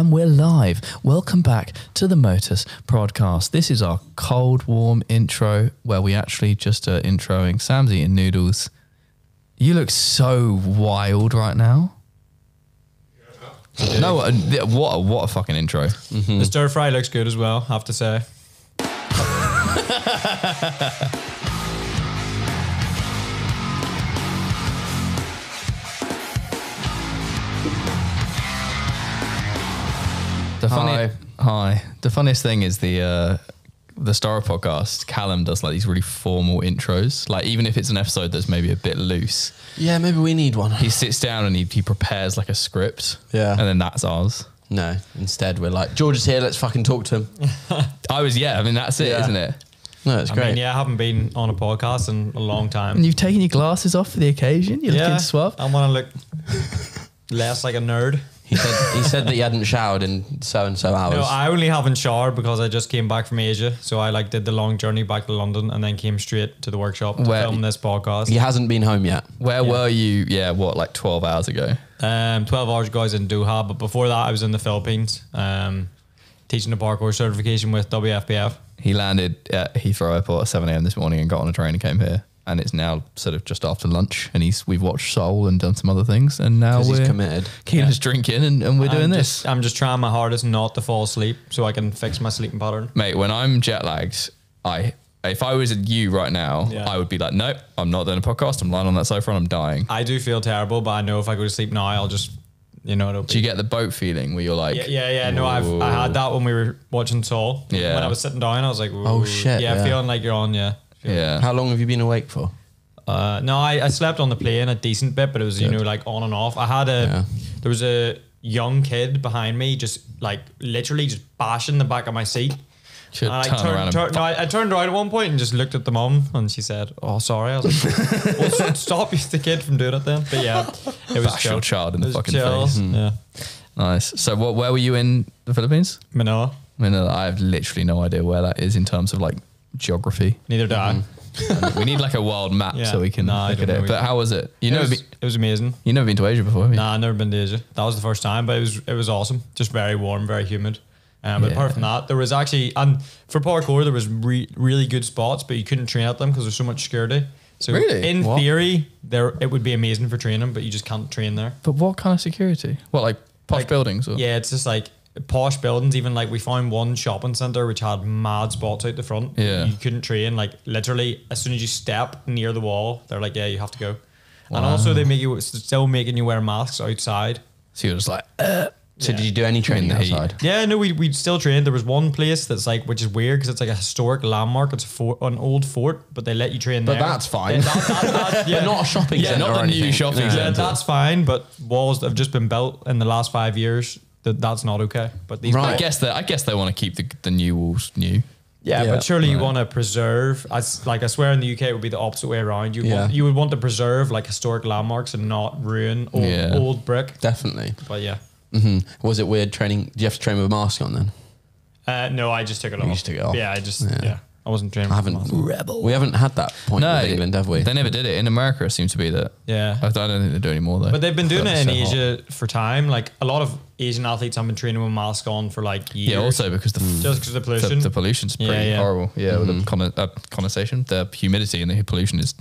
And we're live. Welcome back to the Motus podcast. This is our cold, warm intro where we actually just are introing Sam's eating noodles. You look so wild right now. No, uh, th- what a, what a fucking intro. The stir fry looks good as well, I have to say. The funny, hi. The funniest thing is the uh, the Star podcast. Callum does like these really formal intros. Like even if it's an episode that's maybe a bit loose, Yeah, maybe we need one. he sits down and he, he prepares like a script. Yeah. and then that's ours. No, instead we're like, George is here, let's fucking talk to him. I was yeah. I mean that's it, Yeah. not it? No, it's I great. mean, yeah, I haven't been on a podcast in a long time. And you've taken your glasses off for the occasion. You're yeah, looking suave. I want to look less like a nerd. He said he said that he hadn't showered in so and so hours. No, I only haven't showered because I just came back from Asia. So I like did the long journey back to London and then came straight to the workshop to Where- film this podcast. he hasn't been home yet. Where Yeah. were you? Yeah, what like twelve hours ago? Um, 12 hours ago, I was in Doha, but before that, I was in the Philippines um, teaching the parkour certification with WFPF. He landed at Heathrow Airport at seven a.m. this morning and got on a train and came here. And it's now sort of just after lunch, and he's we've watched Soul and done some other things, and now he's we're committed. Keenan's drinking, and, and we're doing I'm this. Just, I'm just trying my hardest not to fall asleep so I can fix my sleeping pattern. mate. When I'm jet lagged, I if I was you right now, Yeah. I would be like, nope, I'm not doing a podcast. I'm lying on that sofa and I'm dying. I do feel terrible, but I know if I go to sleep now, I'll just, you know, it'll Do you get the boat feeling where you're like, Yeah, yeah, yeah. No, I've I had that when we were watching Saul. Yeah. When I was sitting down, I was like, Oh, shit, Yeah, yeah. feeling like you're on. Yeah. Yeah, How long have you been awake for? Uh, no, I, I slept on the plane a decent bit, but it was you know like on and off. I had a Yeah. there was a young kid behind me, just like literally just bashing the back of my seat. Should And I turn turned, turn- no, I, I turned around at one point and just looked at the mom, and she said, "Oh, sorry." I was like, well, s- "Stop the kid from doing it then." But yeah, it was Bash chill. child in the fucking chill. face. Yeah, nice. So, what? Where were you in the Philippines? Manila. Manila. I have literally no idea where that is in terms of like geography. Neither do I. we need like a world map Yeah. so we can I look at don't it. know But either. how was it? You it, never, was, been, it was amazing. you never been to Asia before, have you? Nah, I've never been to Asia. That was the first time, but it was it was awesome. Just very warm, very humid. Um, but apart from that, there was actually and for parkour there was re- really good spots, but you couldn't train at them because there's so much security. So Really? in theory, there it would be amazing for training, but you just can't train there. But what kind of security? What like posh Like, buildings? Or? Yeah, it's just like posh buildings. Even like we found one shopping center which had mad spots out the front. Yeah. you couldn't train. Like literally, as soon as you step near the wall, they're like, "Yeah, you have to go." And also, they make you still making you wear masks outside. So you're just like, uh, So Yeah. did you do any training In the heat. outside? Yeah, no, we we still trained. There was one place that's like, which is weird because it's like a historic landmark. It's a fort, an old fort, but they let you train But there. that's fine. Yeah, that- that- that- yeah. But not a shopping Yeah, centre not a new shopping Yeah, centre. that's fine, but walls that have just been built in the last five years, that that's not okay. But these, Right. I guess that I guess they want to keep the, the new walls new. yeah, Yeah, but surely you want to preserve. As like I swear, in the UK it would be the opposite way around. You Yeah. want, you would want to preserve like historic landmarks and not ruin old, Yeah. old brick. Definitely. But yeah, hmm Was it weird training? Do you have to train with a mask on then? uh, no, I just took it off. just took it off. Yeah, I just Yeah. Yeah, I wasn't training. I haven't. Rebel. We haven't had that point No, with England, have we? They never did it in America. It seems to be that. Yeah. I don't think they do anymore though. But they've been doing it in so hot. Asia for time. Like a lot of Asian athletes have been training with masks on for like years. Yeah, also because the just because of the the, pollution. the pollution's pretty Yeah, yeah. horrible. Yeah, with Mm-hmm. the con- uh, condensation, the humidity and the pollution is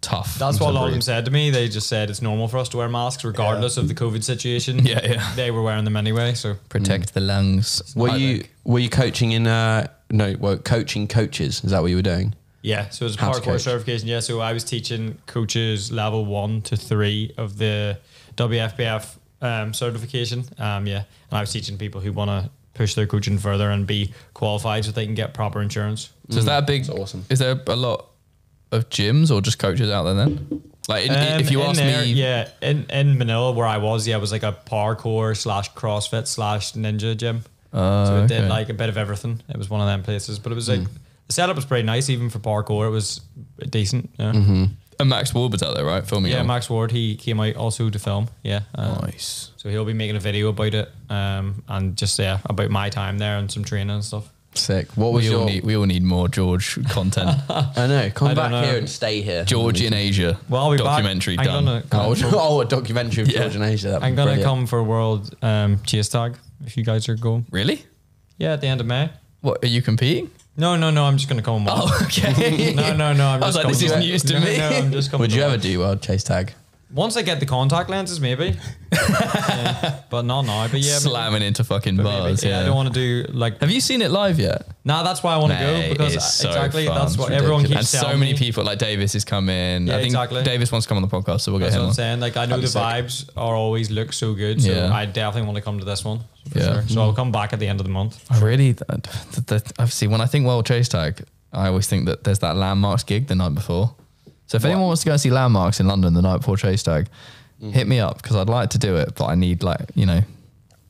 tough. That's what a lot of them said to me. They just said it's normal for us to wear masks regardless of the COVID situation. Yeah, yeah. They were wearing them anyway. So Protect the lungs. were I you think. were you coaching in? Uh, no, well, coaching coaches. Is that what you were doing? yeah, so it was How to parkour coach. certification. Yeah, so I was teaching coaches level one to three of the WFPF um, certification. Um, yeah, and I was teaching people who want to push their coaching further and be qualified so they can get proper insurance. So is that a big? That's awesome. Is there a lot of gyms or just coaches out there then? Like, in, Um, if you in ask there, me, yeah, in in Manila where I was, yeah, it was like a parkour slash CrossFit slash ninja gym. Uh, so it okay. did like a bit of everything. It was one of them places, but it was like the setup was pretty nice even for parkour. It was decent. Yeah, and Max Warbur's out there, right? Filming. yeah. it all. Max Ward he came out also to film. Yeah, uh, Nice. so he'll be making a video about it um, and just yeah about my time there and some training and stuff. Sick. What was We all your? need we all need more George content. I know. Come I back know. here and stay here. George in Asia. Well, I'll be documentary back. I'm done. gonna come Oh, for- oh, a documentary of Yeah. George in Asia. That'd I'm gonna brilliant. come for a World um, Chase Tag. If you guys are going. Really? Yeah, at the end of May. What are you competing? No, no, no. I'm just gonna come. along. Oh, okay. No, no, no. I'm I was just like, this coming is along. news to No, me. No, I'm just coming. Would you ever do World Chase Tag? Once I get the contact lenses, maybe. Yeah, but not now. But yeah, Slamming into fucking bars. maybe. Yeah. I don't want to do like. Have you seen it live yet? Nah, that's why I want to go because it's so exactly fun. that's what everyone ridiculous. keeps And so many me. people, like Davis is coming. Yeah, I think exactly. Davis wants to come on the podcast, so we'll get That's him what I'm on. saying. Like I know the sick. vibes are always look so good, so Yeah. I definitely want to come to this one for Yeah. sure. So I'll come back at the end of the month. I really, th- th- th- obviously, when I think World Chase Tag, I always think that there's that Landmarks gig the night before. So if anyone wants to go and see Landmarks in London the night before Chase Tag, Mm-hmm. hit me up because I'd like to do it, but I need like you know,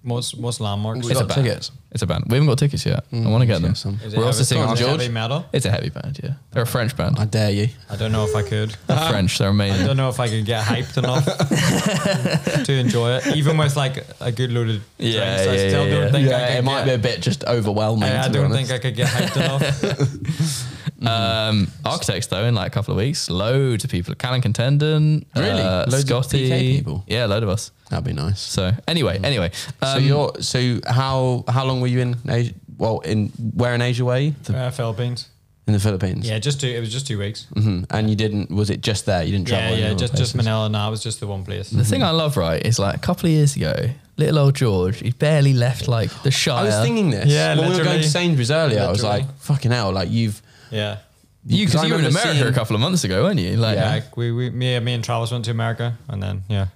What's what's landmarks? We it's a got band. tickets. It's a band. We haven't got tickets yet. I want to get them. get some. Is We're also seeing singing is George. heavy metal. It's a heavy band, yeah. They're a French band. I dare you. I don't know if I could. They're French. They're amazing. I don't know if I could get hyped enough to enjoy it, even with like a good load of Yeah, drinks. I yeah, still yeah, don't yeah. think I Yeah, could it might be a bit just overwhelming. I, I don't honest. think I could get hyped enough. Um, Architects though, in like a couple of weeks, loads of people. Callan Contendon, Really? uh, Loads of Scotty, PK people? Yeah, a load of us. That'd be nice. So anyway, anyway, so um, you're so how how long were you in Asia? Well, in where in Asia were you? The- uh, Philippines. in the Philippines. Yeah, just two. It was just two weeks. hmm And you didn't? Was it just there? You didn't travel? Yeah, yeah, anywhere just just places? Manila. Nah, it was just the one place. The thing I love, right, is like a couple of years ago, little old George, he barely left like the Shire. I was thinking this. Yeah, when we were going literally. to Sainsbury's earlier, I was Literally. like, "Fucking hell!" Like you've Yeah. you because I you were in America seeing- a couple of months ago, weren't you? Like, Yeah, like, we, we me, me and Travis went to America, and then yeah,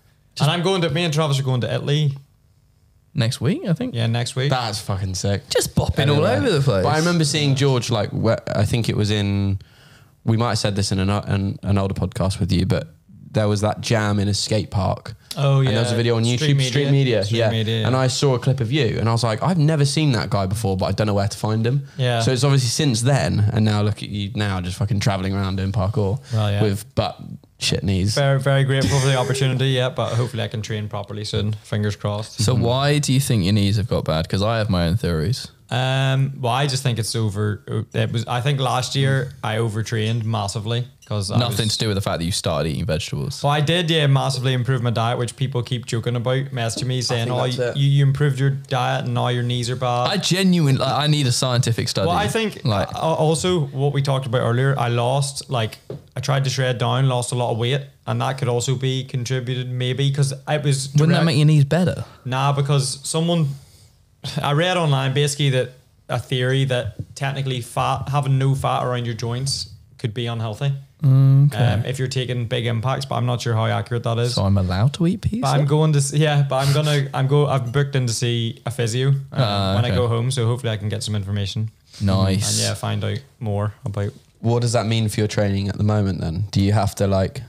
and I'm going to me and Travis are going to Italy. next week, I think. Yeah, next week. that's fucking sick. Just bopping all over the place. But I remember seeing George like where, I think it was in. We might have said this in an, an an older podcast with you, but there was that jam in a skate park. Oh, And there was a video on Street YouTube, Media. Street Media, Street yeah. Media, yeah. And I saw a clip of you, and I was like, I've never seen that guy before, but I don't know where to find him. Yeah. So it's obviously since then, and now look at you now, just fucking traveling around doing parkour Well, yeah. with butt shit knees. Very, very grateful for the opportunity. Yeah, but hopefully I can train properly soon. Fingers crossed. So why do you think your knees have got bad? Because I have my own theories. Um, well, I just think it's over. It was. I think last year I overtrained massively because Nothing Was, to do with the fact that you started eating vegetables. well, I did, yeah, massively improve my diet, which people keep joking about, messaging me saying, "Oh, you, it. you, you improved your diet and now your knees are bad." I genuinely, like, I need a scientific study. Well, I think like, like also what we talked about earlier. I lost like I tried to shred down, lost a lot of weight, and that could also be contributed maybe because it was. wouldn't that direct- make your knees better? Nah, because someone I read online basically that a theory that technically fat having no fat around your joints could be unhealthy. Um, if you're taking big impacts, but I'm not sure how accurate that is. So I'm allowed to eat pizza. But I'm going to s- yeah, but I'm gonna I'm go I've booked in to see a physio um, Ah, when I go home, so hopefully I can get some information nice. and yeah, find out more about What does that mean for your training at the moment? Then do you have to like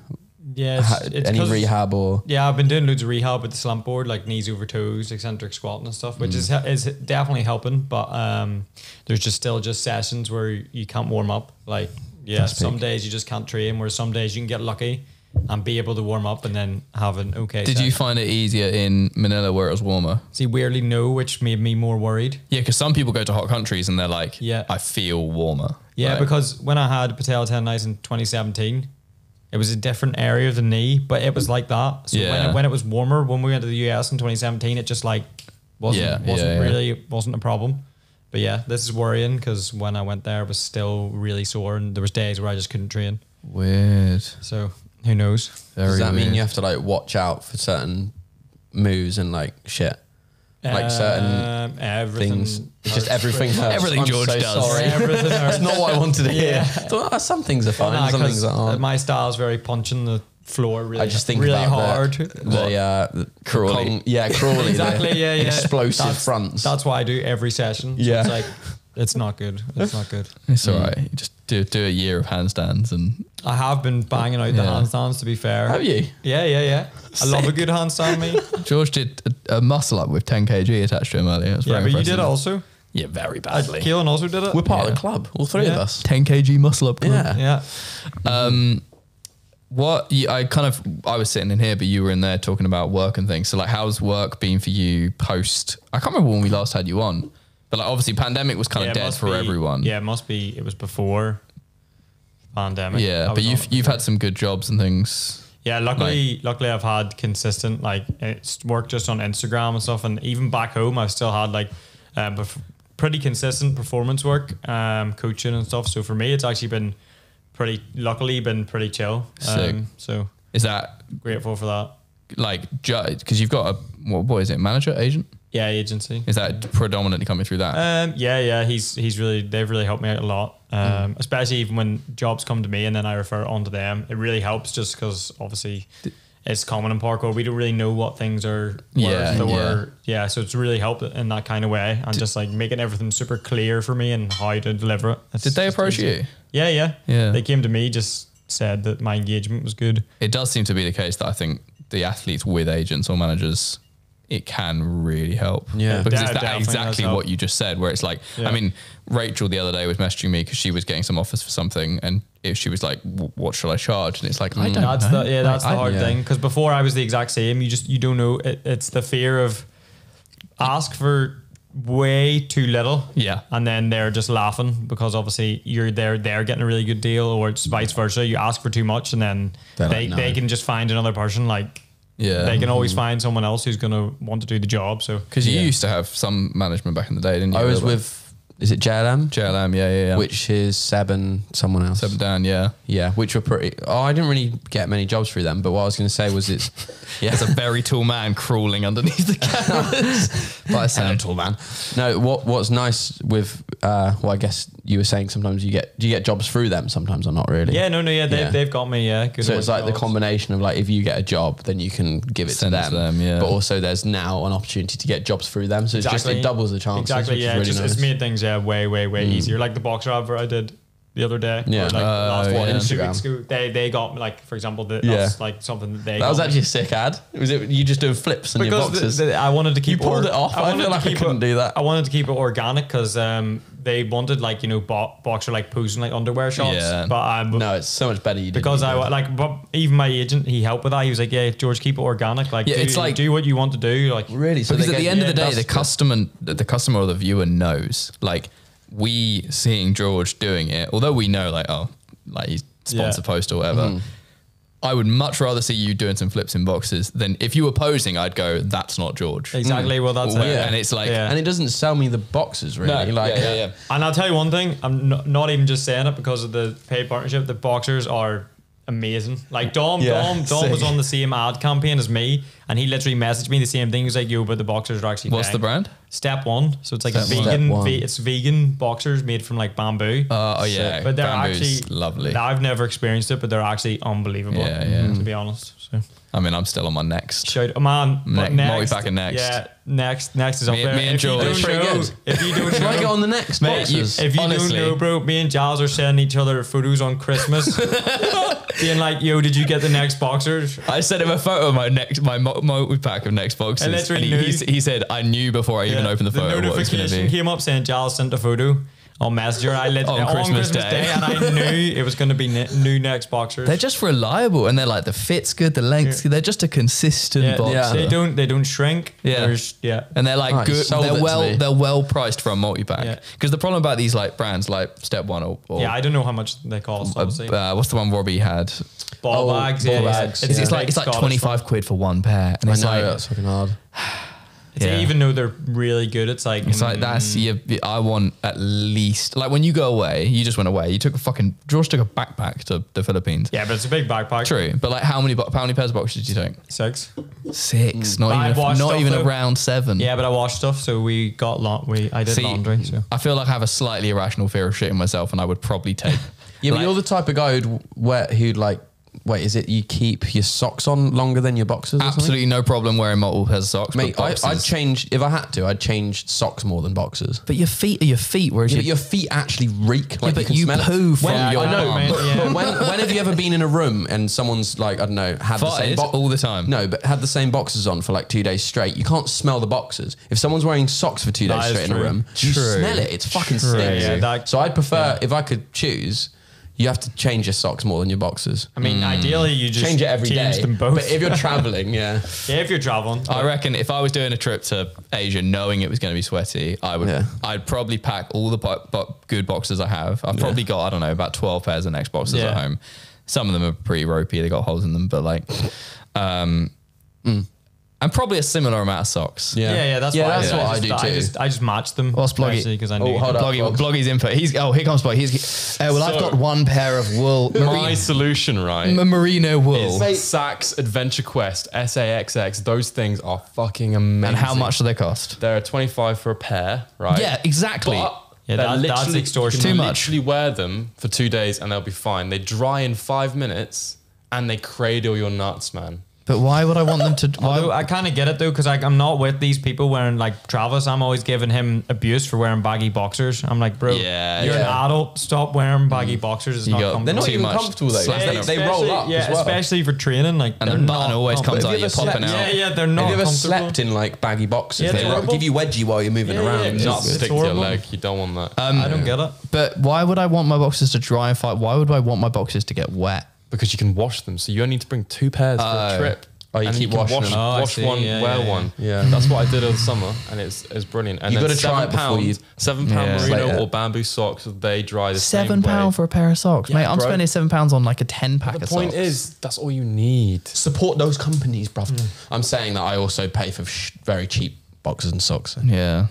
yeah it's, ha- it's any 'cause- rehab or? Yeah, I've been doing loads of rehab with the slump board, like knees over toes, eccentric squatting and stuff, which Mm. is is definitely helping. But um, there's just still just sessions where you can't warm up. Like yeah, That's some days you just can't train. Where some days you can get lucky and be able to warm up and then have an okay. Did you find it easier in Manila where it was warmer? see weirdly no, which made me more worried. Yeah, because some people go to hot countries and they're like, Yeah. I feel warmer. Yeah, Like, because when I had patella tendonitis in 2017, it was a different area of the knee, but it was like that. So when, it, when it was warmer, when we went to the US in 2017, it just like wasn't Yeah, wasn't yeah, yeah. really wasn't a problem. But yeah, this is worrying because when I went there, it was still really sore, and there was days where I just couldn't train. weird. So who knows? Very Does that mean you have to like watch out for certain moves and like shit? Like certain Um, everything, things. It's just everything hurts. Everything I'm George so does. Sorry. Everything That's not what I wanted to hear. Yeah. So, uh, some things are fine, nah, some 'cause things aren't. My style is very punching the floor really. I just think really about hard. the, the, uh, the Crawley. Kong- yeah, crawley. exactly. the Yeah, yeah. Explosive That's- fronts. That's why I do every session. So Yeah. it's like it's not good. It's not good. It's Mm. all right. You just do do a year of handstands and I have been banging out the Yeah. handstands. To be fair, Have you? Yeah, yeah, yeah. I love a good handstand, me. George did a, a muscle up with 10 kg attached to him earlier. It was yeah, very but you did impressive. also. Yeah, very Uh, badly. Kelan also did it. We're part of the club, all three of us. 10 kg muscle up. club. Yeah. yeah. Um, what you, I kind of I was sitting in here, but you were in there talking about work and things. So like, how's work been for you post? I can't remember when we last had you on, but like obviously pandemic was kind Yeah, of dead for be- everyone. Yeah, it must be. It was before pandemic. Yeah. But you've you've had some good jobs and things. Yeah, luckily, luckily I've had consistent like it's work just on Instagram and stuff, and even back home I've still had like uh, bef- pretty consistent performance work, um, coaching and stuff. So for me, it's actually been pretty, luckily, been pretty chill. Um, so Is that grateful for that. like because you've got a what, what is it manager agent? Yeah, agency. Is that predominantly coming through that? Um, yeah, yeah, he's he's really they've really helped me out a lot. Um, especially even when jobs come to me and then I refer it on to them. It really helps just because obviously it's common in parkour. We don't really know what things are Yeah, yeah. yeah. So it's really helped in that kind of way and just like making everything super clear for me and how to deliver it. It's Did they approach you? Yeah, yeah, Yeah. They came to me, just said that my engagement was good. It does seem to be the case that I think the athletes with agents or managers, it can really help. Yeah. because Yeah, it's that exactly what you just said. Where it's like, Yeah. I mean, Rachel the other day was messaging me because she was getting some offers for something, and if she was like, "What should I charge?" and it's like, I mm. don't That's know. the yeah, that's Like, the I- hard yeah. thing because before I was the exact same. You just you don't know. It, it's the fear of ask for way too little. Yeah. and then they're just laughing because obviously you're there. They're getting a really good deal, or it's vice versa. You ask for too much, and then They're they like, "No." they can just find another person. Like Yeah. they can always mm-hmm. find someone else who's gonna want to do the job. So Because you Yeah. used to have some management back in the day, didn't you? I was Like, with, is it JLM? JLM, yeah, yeah, yeah. Which is Seb and someone else. Seb Dan, yeah. Yeah, which were pretty. Oh, I didn't really get many jobs through them, but what I was going to say was it's. Yeah, There's a very tall man crawling underneath the cameras. but I Hello, sound tall man. No, what what's nice with uh, well, I guess you were saying sometimes you get do you get jobs through them sometimes or not really? yeah, no, no, yeah, they've, Yeah. they've got me. Yeah, good So it's like of the combination of like if you get a job, then you can give it Send to it to them. them, yeah. But also there's now an opportunity to get jobs through them, so it's just it doubles the chances. Exactly. which Yeah, is really just, nice. it's made things yeah way way way easier. Like the boxer advert I did the other day. Yeah. like Oh, last one yeah. two Instagram. weeks ago. They they got me like for example the, Yeah. that's like something that they that was got me. actually a sick ad. Was it you just doing flips in your boxes? the, the, I wanted to keep You pulled or- it off. I wanted feel like I couldn't it- do that. I wanted to keep it organic because um, they wanted like you know bo- boxer like posing like underwear shots. Yeah. But um, no, it's so much better you did because I did. wa- like, but even my agent, he helped with that. He was like, "Yeah, George, keep it organic. Like, Yeah, do, it's like- do what you want to do. Like, really so because they at the get- end of the day, that's the the- customer, the customer or the viewer knows. Like we seeing George doing it, although we know, like, oh, like he's sponsor Yeah. post or whatever. Mm-hmm. I would much rather see you doing some flips in boxes than if you were posing. I'd go, "That's not George." exactly. Well, that's Well, it. yeah. And it's like- Yeah. and it doesn't sell me the boxes really. No, like, yeah, yeah, yeah. And I'll tell you one thing, I'm not, not even just saying it because of the paid partnership. The boxers are amazing. Like Dom, Yeah, Dom, Dom was on the same ad campaign as me, and he literally messaged me the same thing. He was like, "Yo, but the boxers are actually What's paying." the brand? Step one. So it's like a Step one. vegan. One. Ve- it's vegan boxers made from like bamboo. Uh, oh yeah, but they're Bamboo's actually lovely. I've never experienced it, but they're actually unbelievable. Yeah, yeah. To be honest, so I mean, I'm still on my next. shout oh, man. but Ne- next, and next. Yeah, next, next is up Me- there. me and if you don't Pretty know, good. if you don't Should I know, get on the next Mate, you- if you Honestly. don't know, bro, me and Giles are sending each other photos on Christmas, being like, "Yo, did you get the next boxers?" I sent him a photo of my next my multi pack of next boxes, I literally and he, he, he said I knew before I even opened the photo was notification came up saying Giles sent a photo on Messenger. I lit On on, Christmas Christmas, Day. Day. and I knew it was going to be new next boxers. They're just reliable, and they're like the fit's good, the length's good. They're just a consistent yeah, boxer. they don't they don't shrink. Yeah. There's- yeah. and they're like Right, good. sold They're well. They're well priced for a multi pack. Yeah. Because the problem about these like brands like Step One or, or Yeah, I don't know how much they cost. uh, uh, what's the one Robbie had? ball oh, bags. ball yeah, bags, It's, yeah. it's like it's like twenty five quid for one pair, and I it's know like that's fucking hard. Yeah. Even though they're really good, it's like It's like that's mm, you. I want at least like when you go away. You just went away. You took a fucking George took a backpack to the Philippines. Yeah, but it's a big backpack. True, but like how many bo- how many pairs of boxes did you take? Six. Six. Not I even washed not off even though. around seven. Yeah, but I washed stuff, so we got lot. we I did See, laundry. So I feel like I have a slightly irrational fear of shitting myself, and I would probably take. Yeah, but like- you're the type of guy who'd wear who'd like. Wait, is it you keep your socks on longer than your boxers? or absolutely no problem wearing multiple pairs of socks. Mate, but I, boxes, I'd change if I had to. I'd change socks more than boxers. but your feet are your feet. Whereas Yeah, your, but your feet actually reek. Like but can you smell it. poo from When- your I know, arm. but, Yeah. but when, when have you ever been in a room and someone's like I don't know had the same Farted box all the time. No, but had the same boxers on for like two days straight. You can't smell the boxers. If someone's wearing socks for two That days is straight in a true. room, you True. smell it. It's fucking True. stinks. Yeah, that- so I'd prefer if I could choose. You have to change your socks more than your boxers. I mean, ideally you just change it every day. change them both. But if you're traveling, yeah. yeah, if you're traveling, I reckon if I was doing a trip to Asia, knowing it was going to be sweaty, I would. Yeah. I'd probably pack all the bo- bo- good boxes I have. I've probably got I don't know about twelve pairs of next boxes Yeah. at home. Some of them are pretty ropey. They got holes in them, but like, um, and probably a similar amount of socks. Yeah. Yeah, yeah, that's Yeah, why that's I, what I just, do I too. just, I just matched them. What's Bloggy? because I Oh, knew. hold up. Bloggy, Vlogs. Bloggy's input. He's oh here comes Bloggy. He's uh, well, I've got one pair of wool, My solution, right? m- merino wool. is Saxx Adventure Quest SAXX. Those things are fucking amazing. And how much do they cost? They're 25 for a pair, right? Yeah, exactly. But Yeah, they're that- that's literally- extortion. You can Too much. literally wear them for two days and they'll be fine. They dry in five minutes and they cradle your nuts, man. But why would I want them to? Although I kind of get it though, because I'm not with these people wearing like Travis. I'm always giving him abuse for wearing baggy boxers. I'm like, bro, Yeah, you're yeah. an adult. Stop wearing baggy boxers. It's You not got- comfortable. They're not Too even much comfortable though. slack. They, Yeah, they roll up Yeah, as well. especially for training. Like, and they're the button always comes out. Have You're you popping out. Yeah, yeah, they're not. Have not you ever slept in like baggy boxes? Yeah, they it's like, horrible. give you wedgie while you're moving Yeah, around. yeah, It's. Not stick to your leg. You don't want that. Um, I don't get it. But why would I want my boxes to dry and fight? Why would I want my boxes to get wet? Because you can wash them. So you only need to bring two pairs for Oh. a trip. Oh, you And keep can washing wash, them. Oh, I wash see. one, Yeah, wear yeah, yeah. one. Yeah. that's what I did over the summer, and it's it's brilliant. And You then gotta try seven it before pounds, you- seven pound Yeah. merino Later. or bamboo socks. They dry the Seven same way. pound for a pair of socks, Yeah, mate. I'm bro. spending seven pounds on like a ten pack The of point socks. is, that's all you need. Support those companies, bruv. Hmm. I'm saying that I also pay for sh- very cheap boxes and socks. yeah.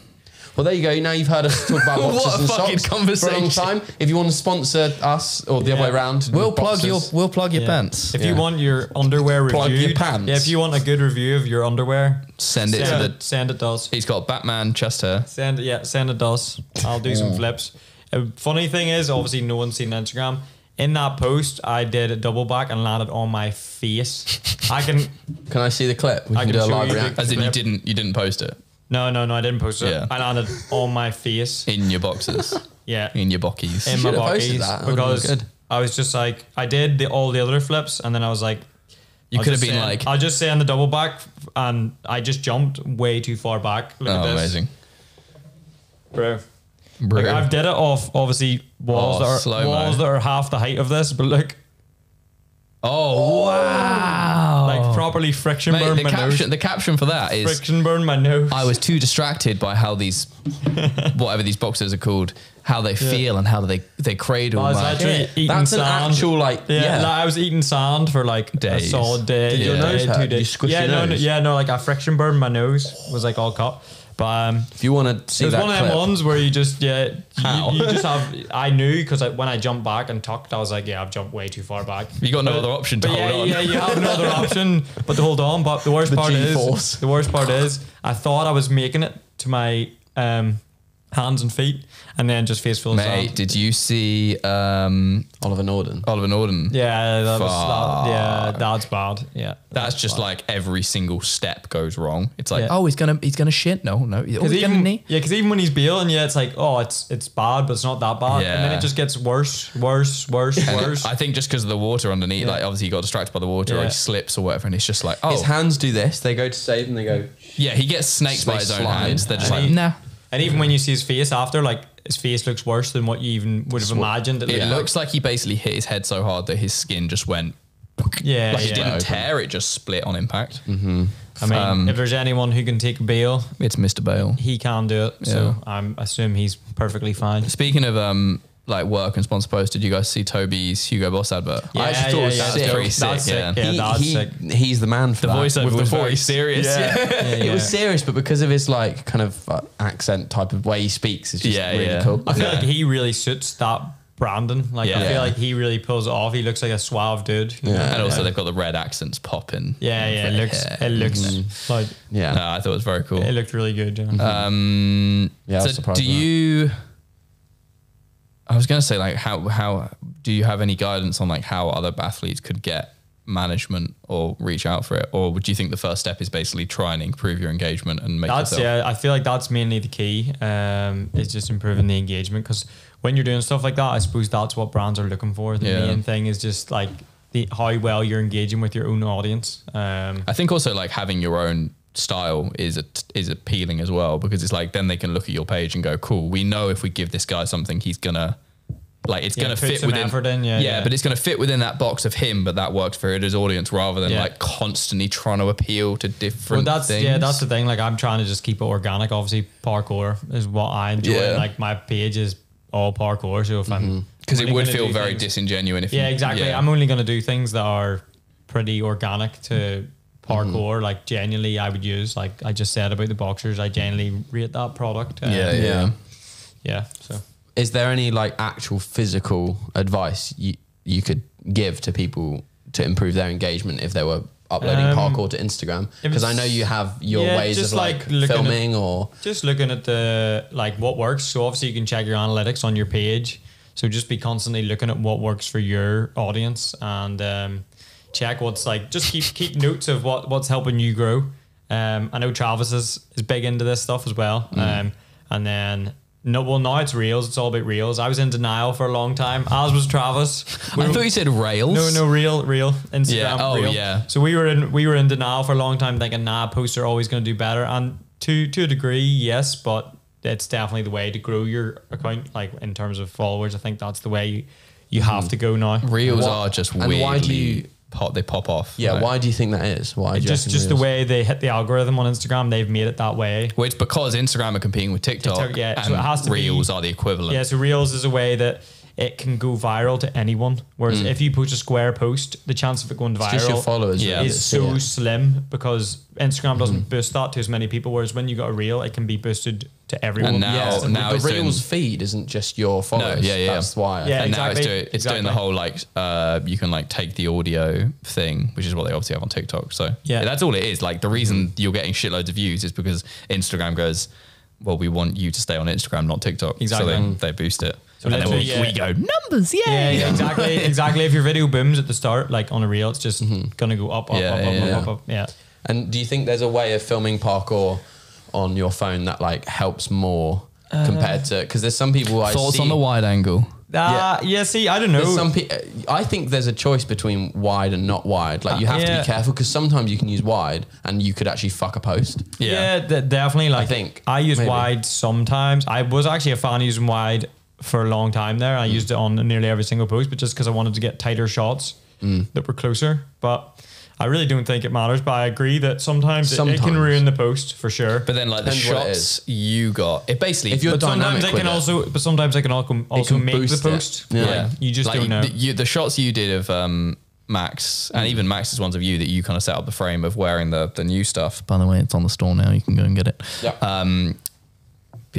Well, there you go. Now you've heard us talk about What boxes a and fucking socks for a long time. If you want to sponsor us or the other way around, We'll with plug your we'll plug your Yeah. pants. If Yeah. you want your underwear Plug your pants. yeah, if you want a good review of your underwear, Send it send to it, the. send it to us. He's got Batman chest hair. Send it, yeah, send it to us. I'll do some mm. flips. A funny thing is, obviously, no one's seen Instagram. In that post, I did a double back and landed on my face. I can. Can I see the clip? We I can, can do a show live you reaction. As in, you didn't you didn't post it No, no, no, I didn't post it. Yeah. I landed on my face. in your boxes, Yeah, in your bockies. in my should bockies that. That would've been because good. I was just like, I did the, all the other flips, and then I was like, You I'll could have been say- like, I'll just say on the double back, and I just jumped way too far back. Look oh, at this, amazing, bro. bro. Like I've did it off obviously walls Oh, that are walls that are half the height of this, but look, oh wow! like properly friction Mate, burn the my caption nose. the caption for that is Friction burn my nose. I was too distracted by how these, whatever these boxes are called, how they feel and how they they cradle. I was my- actually Yeah, eating that's an sand. actual, like, yeah, like, I was eating sand for like Days. a solid day. Did your yeah, nose hurt? two Did you days. squish yeah, your no, no, nose? yeah, no, like I friction burned my nose was like all cut. But um, If you want to see was that one of clip, them ones where you just yeah, How? you, you just have. I knew because when I jumped back and tucked, I was like, yeah, I've jumped way too far back. You got no other option to but hold yeah, on. Yeah, you have no other option but to hold on. But the worst The part G-force. is the worst part is I thought I was making it to my um, hands and feet, and then just face full of Mate, sand. did you see um, Oliver Norden. Oliver Norden? Yeah, that was that, yeah, that's bad. Yeah, That's just like every single step goes wrong. It's like, Yeah. oh, he's gonna he's gonna shit. No, no, he's Because gonna even, knee. yeah, 'cause even when he's bailing, yeah, it's like, oh, it's it's bad, but it's not that bad. And then it just gets worse, worse, worse, worse. I think just because of the water underneath, like obviously he got distracted by the water or he slips or whatever, and it's just like, oh, His hands do this. They go to save and they go. yeah, he gets snaked by They his own slide. hands. They're just And like, he- nah. and even when you see his face after, like his face looks worse than what you even would have imagined. It looked looks like he basically hit his head so hard that his skin just went. Yeah, like yeah. it didn't tear; it just split on impact. I mean, Um, if there's anyone who can take bail, It's Mr. Bale. he can do it. So I'm assume he's perfectly fine. Speaking of um, like work and sponsor posts, did you guys see Toby's Hugo Boss advert? I actually thought it was yeah, sick. Pretty That's sick, sick. yeah. Yeah, he, that's he- sick. he's the man for The that. voiceover With the was very voice. serious. Yeah, yeah, It yeah. was serious, but because of his like kind of uh, accent type of way he speaks, it's just Yeah, really yeah. cool. I feel Yeah. like he really suits that Brandon. Like Yeah. I feel Yeah. like he really pulls it off. He looks like a suave dude. Yeah. And also they've got the red accents popping. Yeah, yeah. It looks hair. it looks like Yeah. No, I thought it was very cool. it looked really good. Yeah. Um, Yeah, I was so surprised do you that. I was going to say, like, how how do you have any guidance on like how other athletes could get management or reach out for it, or would you think the first step is basically try and improve your engagement and make That's yourself? yeah. I feel like that's mainly the key. Um, is just improving the engagement because when you're doing stuff like that, I suppose that's what brands are looking for. The Yeah. main thing is just like the how well you're engaging with your own audience. Um, I think also like having your own style is a, is appealing as well because it's like then they can look at your page and go, cool. We know if we give this guy something, he's gonna like it's Yeah, gonna fit within. effort in, yeah, yeah. but it's gonna fit within that box of him, but that works for his audience rather than Yeah. like constantly trying to appeal to well, different. that's things. yeah, that's the thing. Like I'm trying to just keep it organic. Obviously, parkour is what I enjoy. Yeah. Like my page is all parkour. So if I'm mm-hmm. Because it would feel very things- disingenuous if Yeah, you, exactly. yeah. I'm only going to do things that are pretty organic to parkour. Mm-hmm. Like genuinely, I would use. Like I just said about the boxers, I genuinely rate that product. Uh, yeah, yeah, Yeah. yeah. So Is there any like actual physical advice you you could give to people to improve their engagement if they were uploading Um, parkour to Instagram? Because I know you have your Yeah, ways just of like, like looking at- filming or just looking at the like what works. So obviously you can check your analytics on your page. So just be constantly looking at what works for your audience and um, check what's like. Just keep keep notes of what what's helping you grow. Um, I know Travis is is big into this stuff as well. Um, and then. No, well, now it's reels. It's all about reels. I was in denial for a long time, as was Travis. We I were- thought you said rails. no, no, real, real Instagram. Yeah. Oh, real. yeah. So we were in we were in denial for a long time, thinking, nah, posts are always going to do better, and to to a degree, yes, but it's definitely the way to grow your account. Like in terms of followers, I think that's the way you, you have to go now. Reels What- are just and weirdly why do you- pop. They pop off. yeah. like- Why do you think that is? Why do Just reckon just the way they hit the algorithm on Instagram, they've made it that way. Well, it's because Instagram are competing with TikTok, TikTok, yeah, and so it has to be- Reels are the equivalent. Yeah, so Reels is a way that it can go viral to anyone. Whereas hmm. if you post a square post, the chance of it going viral just your followers. Yeah. is so see it. slim because Instagram doesn't hmm. boost that to as many people. Whereas when you got a reel, it can be boosted to everyone. And now- Yeah, Oh, now the it's doing- Reels feed isn't just your followers. yeah, yeah. That's why. Yeah, and think. now it's exactly, doing it's doing the whole like uh you can like take the audio thing, which is what they obviously have on TikTok. So Yeah. that's all it is. Like the reason mm-hmm. you're getting shitloads of views is because Instagram goes, well, we want you to stay on Instagram, not TikTok. Exactly. So they, they boost it. So and then we, literally, we go numbers, yeah. Yeah, yeah, exactly, exactly. If your video booms at the start, like on a reel, it's just mm-hmm. gonna go up, up, Yeah, up, yeah, up, yeah. up, up, up. Yeah. And do you think there's a way of filming parkour on your phone that like helps more uh, compared to because there's some people I Thoughts see, on the wide angle? Uh, yeah. See, I don't know. There's some pe- I think there's a choice between wide and not wide. Like you have to Yeah. be careful because sometimes you can use wide and you could actually fuck a post. Yeah, de- definitely. Like, I think, I use maybe. wide sometimes. I was actually a fan of using wide for a long time there. Mm. I used it on nearly every single post, but just because I wanted to get tighter shots Mm. that were closer. But I really don't think it matters. But I agree that sometimes, it- it, can ruin the post for sure. But then like the Depends what it shots you got, it basically If you're but sometimes dynamic I can it. also, but sometimes I can also, also can make the boost it. post. Yeah. Like, you just like don't know. The, you, the shots you did of um, Max, and even Max's ones of you that you kind of set up the frame of wearing the the new stuff. By the way, it's on the store now. You can go and get it. Yeah. Um,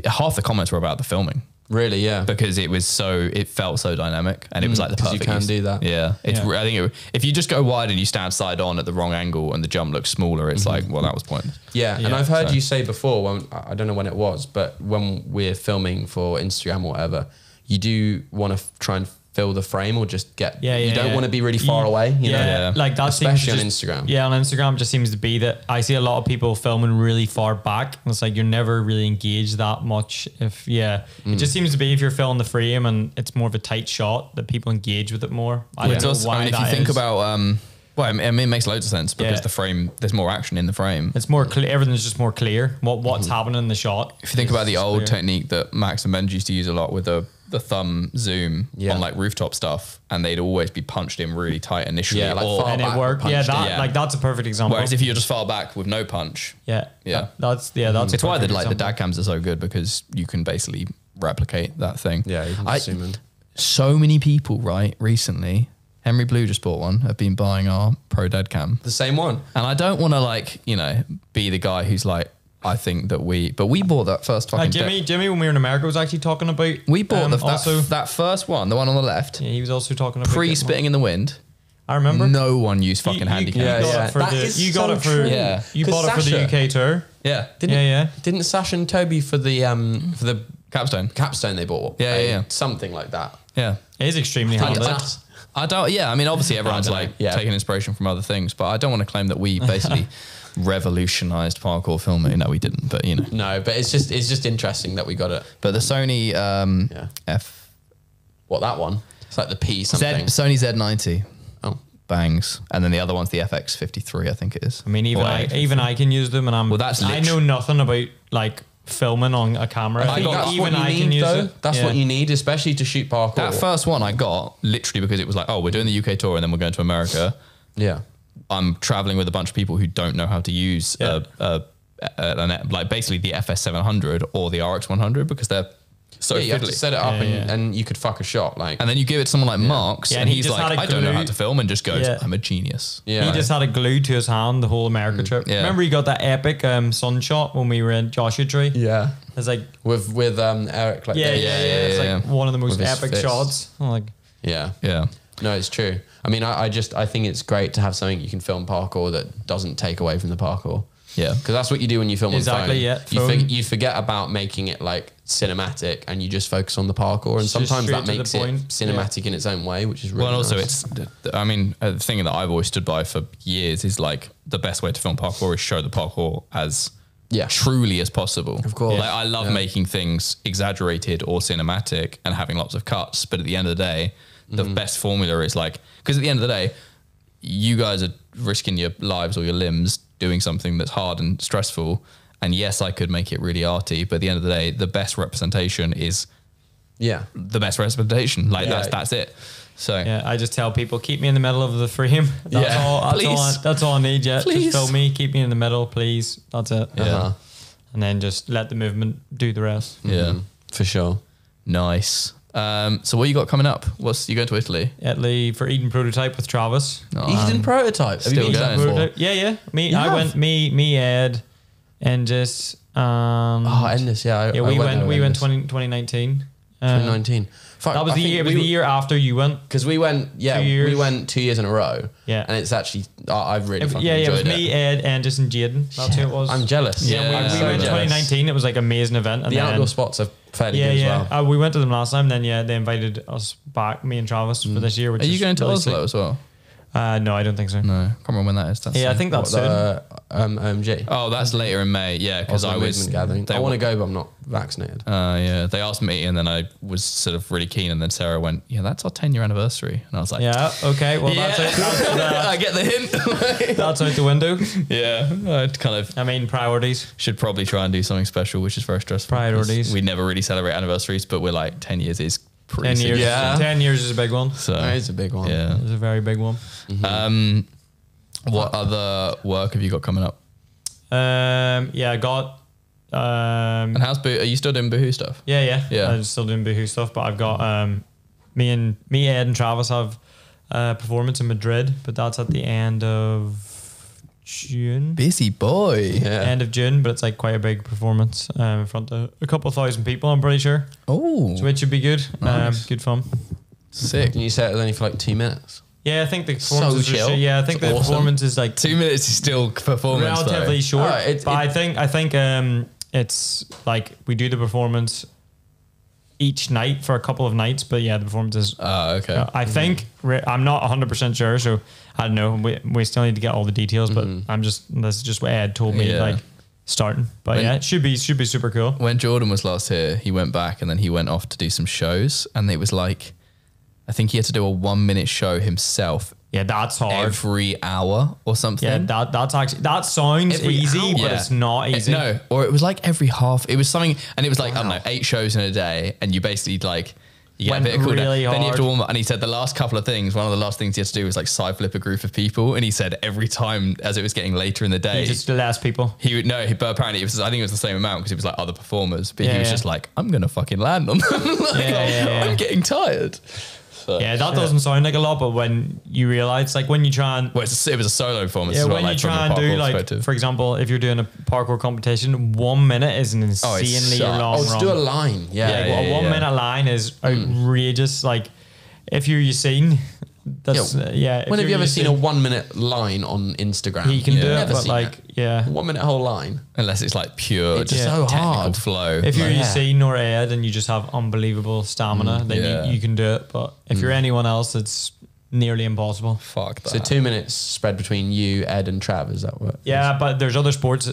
half the comments were about the filming Really, yeah. because it was so it felt so dynamic and it was mm, like the 'cause perfect. you can use. do that. Yeah, it's. Yeah. re- I think it, if you just go wide and you stand side on at the wrong angle and the jump looks smaller, it's mm-hmm. like well that was pointless. Yeah, and Yeah, I've heard so- you say before when I I don't know when it was, but when we're filming for Instagram or whatever, you do want to f- try and fill the frame or just get. Yeah, yeah. You don't yeah. want to be really far You- away. You yeah, know. Yeah. like that Especially on just- Instagram. Yeah, on Instagram, just seems to be that I see a lot of people filming really far back, and it's like you're never really engaged that much. If yeah, Mm. it just seems to be if you're filling the frame and it's more of a tight shot that people engage with it more. I It don't know does. why I mean, if you think is. about, um, well, I mean, it makes loads of sense because Yeah. the frame, there's more action in the frame. it's more clear. Everything's just more clear. What what's mhm. happening in the shot. If you think about the old clear. technique that Max and Ben used to use a lot with the the thumb zoom Yeah. on like rooftop stuff, and they'd always be punched in really tight initially. Yeah, like or, far and back it worked. punched Yeah, that Yeah. like that's a perfect example. whereas if you're just far back with no punch, yeah, Yeah. that- that's yeah, that's a it's why the perfect like the example. dad cams are so good because you can basically replicate that thing. Yeah, you can I- zoom in. So many people, right? Recently, Henry Blue just bought one. I've been buying our Pro Dad Cam. The same one. And I don't want to like, you know, be the guy who's like, I think that we, but we bought that first fucking. Like de- Jimmy, Jimmy, when we were in America, was actually talking about. we bought um, the, that, also. that first one, the one on the left, yeah, he was also talking about pre spitting in the wind. I remember. No one used fucking you, handy you Yeah, yeah. it That the. is You got so it for. true. Yeah. You 'Cause bought it for the UK tour. Yeah, Didn't, Yeah, yeah. Didn't Sasha and Toby for the um for the capstone. capstone they bought? Yeah, yeah, yeah. Something like that. Yeah. It is extremely I handy. don't- I don't. Yeah, I mean, obviously everyone's like Yeah. taking inspiration from other things, but I don't want to claim that we basically revolutionized parkour filming. No, we didn't. But you know, No, but it's just it's just interesting that we got it. but the Sony um, Yeah. F What that one? It's like the P something. Sony Z90 Oh. bangs, and then the other one's the AX53, I think it is. I mean, even Or I, X. even I can use them, and I'm. Well, that's I know nothing about like filming on a camera. I think Even- that's even what you I need, can use though. it. That's Yeah. what you need, especially to shoot parkour. That first one I got literally because it was like, oh, we're doing the UK tour and then we're going to America. yeah. I'm traveling with a bunch of people who don't know how to use Yeah. a, a, a, an- like basically the FS700 or the RX100 because they're So yeah, you have to set it up Yeah, and, yeah. and you could fuck a shot. Like, And then you give it to someone like Marks, Yeah, and and he he's like, had a I don't know how to film, and just goes, Yeah. I'm a genius. yeah. He just had a glue to his hand the whole America trip. yeah. Remember he got that epic um, sun shot when we were in Joshua Tree? yeah. It's like With with um Eric like yeah, yeah, that. yeah. yeah, It's like yeah. one of the most With epic fist. shots. I'm like yeah. Yeah. No, it's true. I mean, I, I just I think it's great to have something you can film parkour that doesn't take away from the parkour. Yeah. Because that's what you do when you film Exactly, on phone. yeah. You, Phone. forg you forget about making it like cinematic and you just focus on the parkour. And just sometimes that straight to the makes it point. cinematic in its own way, which is really Well, and also nice. it's. I mean, the thing that I've always stood by for years is like the best way to film parkour is show the parkour as Yeah. truly as possible. Of course. like I love Yeah. making things exaggerated or cinematic and having lots of cuts. But at the end of the day, the Mm-hmm. best formula is like because at the end of the day, you guys are risking your lives or your limbs doing something that's hard and stressful. And yes, I could make it really arty, but at the end of the day, the best representation is yeah. the best representation. Like Yeah. that's that's it. So yeah, I just tell people keep me in the middle of the frame. That's Yeah. all. That's all. I, Please. that's all I need. Yeah, Please. just film me. Keep me in the middle, please. That's it. Yeah. Uh-huh. And then just let the movement do the rest. yeah. Mhm. For sure. Nice. Um, so what you got coming up? What's you going to Italy? Italy for Eden prototype with Travis. Eden prototype. Have you still been to going. before? Prototype- Yeah, yeah. Me, You I have? went. Me, me, Ed, and just um. Oh, Endless, yeah. I, yeah, I we went. we went Endless. 20, 2019. Uh, 2019. Fuck, That was I the year. It was we- the year after you went. Because we went, yeah, we went two years in a row. Yeah. And it's actually, I I've really It- yeah, yeah. It was enjoyed me, Ed, Andis, and Jaden. That's who it was. I'm jealous. Yeah, Yeah, we, we so went jealous. 2019. It was like an amazing event. And The then, outdoor spots are fairly Yeah, good yeah. as well. Uh, we went to them last time. Then yeah, they invited us back, me and Travis, for this year. Which Are you is going to Oslo as well? Uh, no, I don't think so. No, can't remember when that is. That's Yeah, I soon. think What, that's soon. the um, OMG. Oh, that's later in May. Yeah, because I was. Gathering. they I want to go, but I'm not vaccinated. Uh, yeah, they asked me, and then I was sort of really keen, and then Sarah went, "Yeah, that's our ten year anniversary," and I was like, Yeah. Okay. Well, yeah, that's, out, that's, uh, I get the hint. that's out the window. yeah, I kind of I mean, priorities. should probably try and do something special, which is very stressful. 'cause Priorities. We never really celebrate anniversaries, but we're like ten years is pretty. Ten years. significant. Ten years is a big one. So That is a big one. yeah. It's a very big one. Um, what other work have you got coming up? Um. Yeah. I got. Um. And how's Boo? Are you still doing Boohoo stuff? Yeah, yeah, Yeah. I'm still doing Boohoo stuff, but I've got um, me and me, Ed, and Travis have a performance in Madrid, but that's at the end of June. Busy boy. Yeah. End of June, but it's like quite a big performance um, in front of a couple thousand people. I'm pretty sure, Oh, so it should be good. Nice. Um, good fun. sick. And you said it was only for like two minutes. Yeah, I think the So performance. is chill. yeah, I think It's the awesome. performance is like Two minutes is still performance. relatively though. short. Oh, it- but it- I think I think um, it's like we do the performance each night for a couple of nights. But yeah, the performance is Oh, okay. Uh, I think mm-hmm. re- I'm not 100 percent sure, so I don't know. We, we still need to get all the details, but mm-hmm. I'm just this is just what Ed told me Yeah. like starting. But When- yeah, it should be should be super cool. when Jordan was last here, he went back and then he went off to do some shows, and it was like, I think he had to do a one minute show himself Yeah, that's hard. every hour or something. yeah, that that's actually that sounds Every easy, hour? but Yeah. it's not It- easy. no, or it was like every half. It was something, and it was like I don't know, eight shows in a day, and you basically like. You get Went a bit of cool down. really Then you have to warm up. And he said the last couple of things, one of the last things he had to do was like side flip a group of people. And he said every time as it was getting later in the day, You just less people. he would no, he, but apparently it was. I think it was the same amount because it was like other performers. But Yeah, he was yeah. just like, I'm gonna fucking land on them. Like, Yeah, yeah, yeah. I'm getting tired. So, Yeah, that doesn't sound like a lot, but when you realize, like when you try and Well, it's a, it was a solo performance. yeah, as when like, you try and do like, for example, if you're doing a parkour competition, one minute is an Oh, insanely sucks. long Oh, to run. do a line. Yeah. Yeah, Yeah, yeah, a one yeah. minute line is mm. outrageous. Like, if you're Yassine, that's Yeah, uh, yeah. when have you're ever seen a one minute line on Instagram? He can Yeah. do it, Never but like, it. yeah. One minute whole line. Unless it's like pure, It's just so technical hard. flow. If you're Yeah. Yassine or Ed and you just have unbelievable stamina, then yeah. you, you can do it. But if you're anyone else, it's nearly impossible. fuck that. So two minutes spread between you, Ed, and Trav. Is that what? Yeah, but there's other sports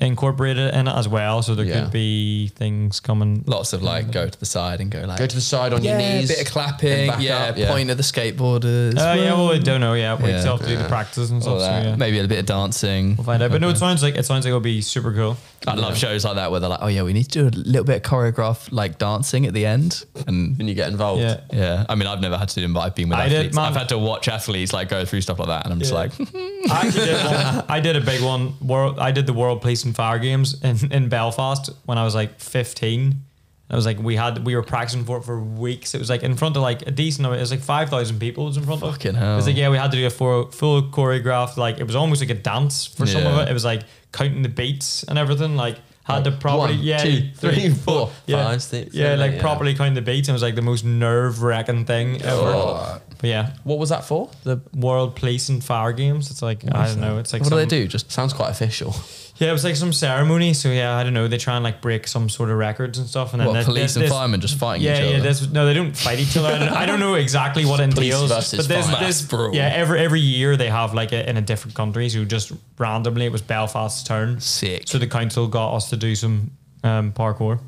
incorporated in it as well, so there Yeah. could be things coming. Lots of like go to the side and go like Go to the side on yeah, your knees. bit of clapping, back yeah, up, yeah. point of the skateboarders. Uh, yeah, well, I don't know. Yeah, we Yeah. still have to do the practice and all stuff. So that. yeah, Maybe a bit of dancing. we'll find out. But no, it sounds like it sounds like it'll be super cool. I love shows like that where they're like, oh yeah, we need to do a little bit of choreograph like dancing at the end, and and you get involved. Yeah. yeah, I mean I've never had to do them, but I've been with I did, athletes. man. I've had to watch athletes like go through stuff like that, and I'm just Yeah. like, I actually did one. I did a big one. World. I did the World Police Fire Games in, in Belfast when I was like 15. I was like we had we were practicing for it for weeks. It was like in front of like a decent. It was like five thousand people. It was in front of. Fucking It was like yeah, we had to do a full, full choreographed. Like it was almost like a dance for some of it. It was like counting the beats and everything. Like had to properly One, yeah two, three, four, yeah five, six, yeah like yeah. properly count the beats. And it was like the most nerve wracking thing ever. Oh. But yeah, What was that for? The World Police and Fire Games. It's like I don't know. It's like what do they do? Just sounds quite official. Yeah, it was like some ceremony. So yeah, I don't know. They try and like break some sort of records and stuff. And then what? Police and firemen just fighting Yeah, each other. yeah. This no, they don't fight each other. I don't, I don't know exactly what it Police entails. versus But this, fire. this, Brawl. yeah, every every year they have like a, in a different country. So just randomly, it was Belfast's turn. Sick. So the council got us to do some um, parkour.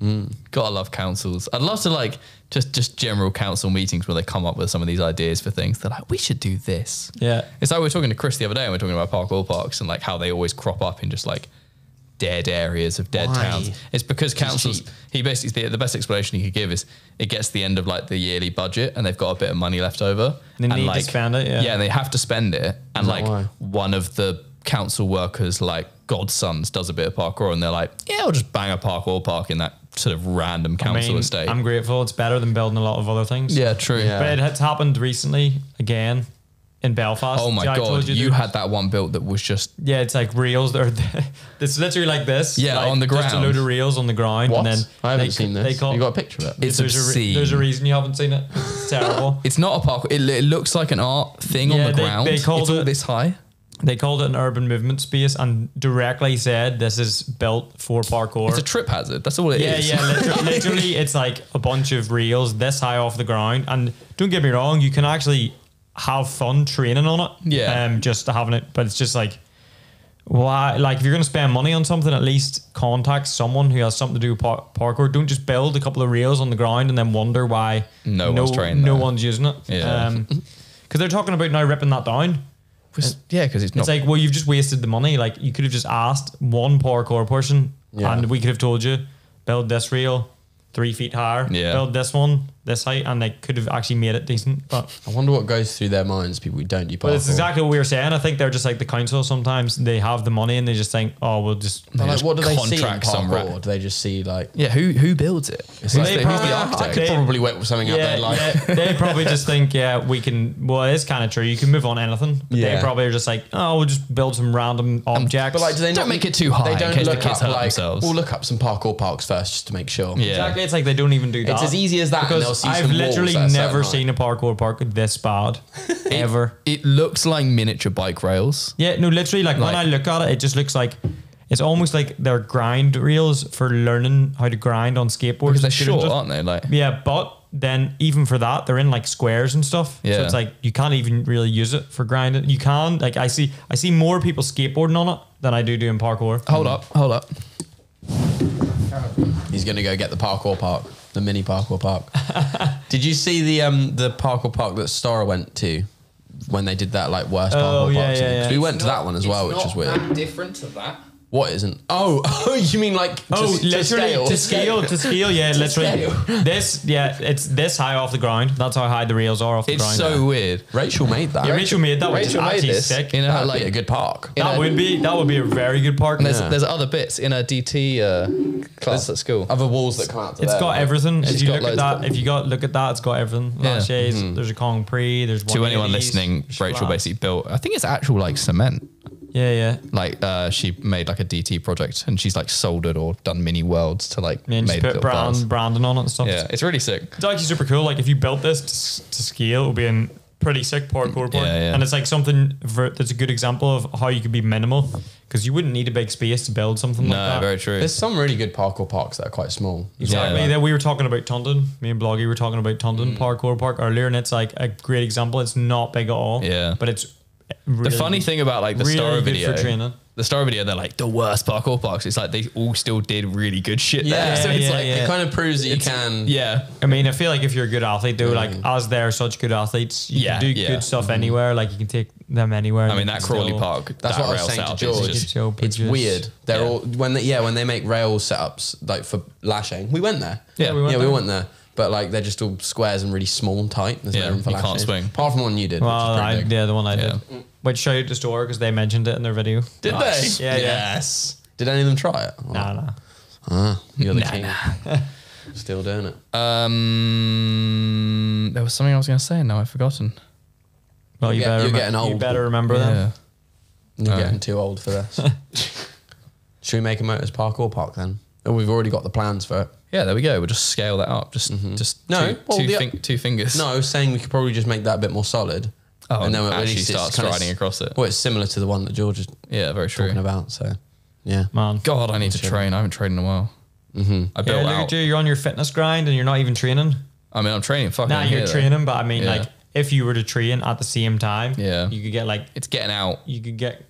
Gotta love councils. I'd love to like just just general council meetings where they come up with some of these ideas for things. They're like, we should do this. Yeah. It's like we were talking to Chris the other day and we are talking about parkour parks and like how they always crop up in just like dead areas of dead Why? towns. It's because councils. cheap. He basically the, the best explanation he could give is it gets to the end of like the yearly budget and they've got a bit of money left over. They and need to like, spend it, yeah. Yeah, and they have to spend it. And like why? one of the council workers, like godsons, does a bit of parkour and they're like, yeah, I'll just bang a parkour park in that sort of random I council mean, estate. I'm grateful. It's better than building a lot of other things. yeah, true. Yeah. But it has happened recently again in Belfast. Oh my See, god, you, there- had that one built that was just Yeah, it's like reels. They're it's literally like this. Yeah, like on the Just a ground. load of reels on the ground, What? and then I haven't they- seen They this. call, you got a picture of it? It's there's a obscene. there's a reason you haven't seen it. It's terrible. It's not a park. It, it looks like an art thing Yeah, on the they- ground. they called it's all it- this high. They called it an urban movement space and directly said this is built for parkour. It's a trip hazard. That's all it is. yeah, yeah. Literally, literally, it's like a bunch of reels this high off the ground. And don't get me wrong, you can actually have fun training on it. Yeah. Um, just having it, but it's just like, why? Like, if you're going to spend money on something, at least contact someone who has something to do with par- parkour. Don't just build a couple of reels on the ground and then wonder why No one's trained No one's using it. Yeah. Because they're talking about now ripping that down. Just- yeah, because it's not. It's like, well, you've just wasted the money. Like, you could have just asked one parkour person, Yeah. and we could have told you, build this reel three feet higher, Yeah. build this one this height, and they could have actually made it decent. But, I wonder what goes through their minds. People who don't do parkour. but it's exactly what we were saying. I think they're just like the council. Sometimes they have the money and they just think, oh, we'll just. But like, just what do they see in contract some parkour? rat. Do they just see like? yeah, who who builds it? Who's, like- the, They who's probably- the I architect? could They- probably whip something out Yeah, there like. yeah, they probably just think, yeah, we can. Well, it's kind of true. You can move on anything. But Yeah. They probably are just like, oh, we'll just build some random um, objects. But like, do they Don't not make it too high They don't case the look kids up hurt like. themselves. We'll look up some parkour parks first just to make sure. Yeah. Exactly. It's like they don't even do that. It's as easy as that, and Because I've literally at a certain never seen a parkour park this bad ever. It looks like miniature bike rails. Yeah, no, literally, like, when I look at it, it just looks like it's almost like they're grind reels for learning how to grind on skateboards. Because they're and shit and short, just- aren't they? Like Yeah, but then even for that, they're in like squares and stuff. Yeah. So it's like you can't even really use it for grinding. You can like I see I see more people skateboarding on it than I do doing parkour. hold up, hold up. He's gonna go get the parkour park, the mini parkour park. did you see the um the parkour park that Storror went to when they did that like worst Oh, parkour yeah, parks? yeah, yeah. We went to that one as well, which is weird. different to that. What isn't? Oh, oh, you mean like to, Oh, to literally scale? to scale, to scale, yeah, literally. This, yeah, it's this high off the ground. That's how high the reels are off the It's ground. so weird. Rachel made that. yeah, Rachel made that, which is Rachel made actually this sick. in a That'd like be a good park. in that a- would be that would be a very good park. And there's, Yeah. there's other bits in a DT uh, class at school. Other walls that come out. To It's there, got like- everything. If you look at that, if you got look at that, it's got everything. Yeah. Laches, there's a Kong Pre, there's to one anyone of these, listening, Rachel basically built. I think it's actual like cement. Yeah, yeah. Like uh, she made like a DT project, and she's like soldered or done mini worlds to like Yeah, and just made put little brand, bars. branding on it and stuff. Yeah, it's really sick. It's actually super cool. Like if you built this to, to scale, it would be a pretty sick parkour park. Yeah, yeah. And it's like something for, that's a good example of how you could be minimal because you wouldn't need a big space to build something No, like that. very true. There's some really good parkour parks that are quite small. Exactly. Yeah. Then we were talking about Tundon. Me and Bloggy were talking about Tundon Mm. Parkour Park earlier, and it's like a great example. It's not big at all. Yeah. But it's the funny thing about like the really Storror good video, for training. the Storror video, they're like the worst parkour parks. It's like they all still did really good shit Yeah, there. So it's yeah, like, yeah. It kind of proves that you can. yeah, I mean, I feel like if you're a good athlete, though, like mm. as they're such good athletes, you Yeah, can do yeah. good stuff mm-hmm. anywhere. Like you can take them anywhere. I mean that can Crawley still- Park, That's that what I was saying to George. just Show It's weird. They're Yeah. all when they yeah when they make rail setups like for lashing. We went there. Yeah, we went yeah, we went there. But like they're just all squares and really small and tight. There's Yeah, no room for you can't swing. Apart from the one you did. Well, which is I, big. yeah, the one I Yeah. did. Which shout out to Storror because they mentioned it in their video. Did Nice. they? Yeah, yeah. yes. Did any of them try it? Nah, nah. Ah, you're the Nah, king. Still doing it. Um, there was something I was going to say, and now I've forgotten. Well, you You're get- better you're remem- getting You better remember them. You're getting too old for this. Should we make a Motus parkour park then? Oh, we've already got the plans for it. Yeah, there we go. We'll just scale that up. Just, just No, two, well, two, the- fin- two fingers. No, I was saying we could probably just make that a bit more solid. Oh, and then at actually least it's start kinda striding s- across it. Well, it's similar to the one that George is Yeah, very true. talking about. So, yeah. Man. God, I need to train. I haven't trained in a while. Mm-hmm. I Yeah, built look out. at you. You're on your fitness grind and you're not even training. I mean, I'm training. Fucking Nah, here, you're though. training, but I mean, Yeah. like, if you were to train at the same time, Yeah. you could get like, It's getting out. you could get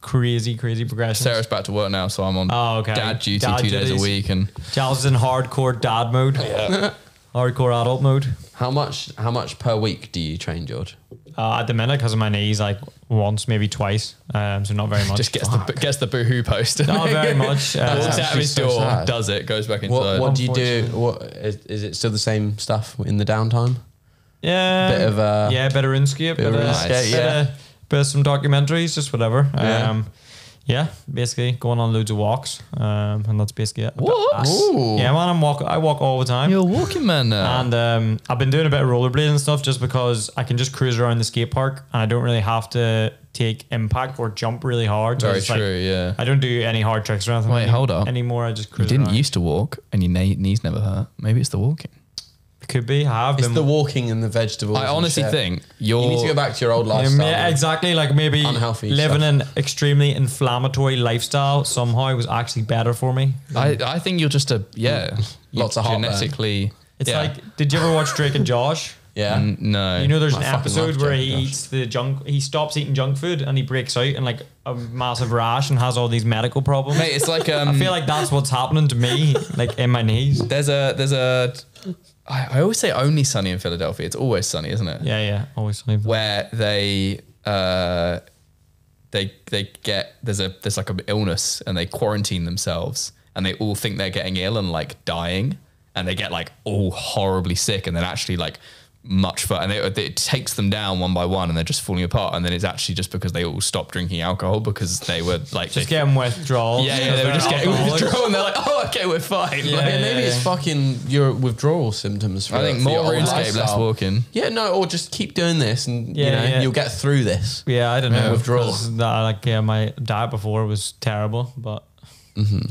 crazy, crazy progression. Sarah's back to work now, so I'm on Oh, okay. dad duty Dad two days a week, and Giles is in hardcore dad mode. hardcore adult mode. How much? How much per week do you train, George? Uh, at the minute, because of my knees, like once, maybe twice. Um, so not very much. just gets the gets the boohoo post. not very much. Uh, Walks out of his door, sad. does it, goes back What, inside. what do you do? What is, is it still the same stuff in the downtime? yeah, Bit of, uh, yeah, bit of RuneScape, bit of bit, of, RuneScape, bit, yeah. of, bit of some documentaries, just whatever. Yeah. Um, yeah, basically going on loads of walks, um, and that's basically it. Walks? Yeah, man, I'm walk. I walk all the time. You're a walking man now. And um, I've been doing a bit of rollerblading and stuff just because I can just cruise around the skate park and I don't really have to take impact or jump really hard. So Very it's like- true. yeah. I don't do any hard tricks or anything. Wait, any- hold up. Anymore, I just You didn't around. used to walk, and your knees never hurt. Maybe it's the walking. Could be. I have It's been. the walking and the vegetables. I and honestly shit. think you're. you need to go back to your old Um, lifestyle. yeah, man. exactly. Like maybe Unhealthy living stuff. an extremely inflammatory lifestyle somehow was actually better for me. I, I think you're just a yeah. Lots of heartburn. genetically. It's yeah. like, did you ever watch Drake and Josh? Yeah. N- no. You know, there's I an episode where he and Josh. eats the junk. He stops eating junk food and he breaks out in like a massive rash and has all these medical problems. mate, it's like um. I feel like that's what's happening to me, like in my knees. there's a there's a. I, I always say only sunny in Philadelphia. It's always sunny, isn't it? Yeah, yeah, always sunny. Where they uh, they they get there's a there's like an illness and they quarantine themselves and they all think they're getting ill and like dying and they get like all horribly sick and then actually like much fur and it, it takes them down one by one and they're just falling apart and then it's actually just because they all stopped drinking alcohol because they were like Just they, getting withdrawals. yeah yeah they were just getting alcoholics. withdrawal and they're like oh okay we're fine Yeah, Like, Yeah, maybe yeah, it's fucking your withdrawal symptoms. For, I think more old RuneScape, less walking. Yeah, no, or just keep doing this, and you Yeah, know yeah. you'll get through this. Yeah, I don't know. Withdrawal. 'cause That, uh, like, yeah, my diet before was terrible, but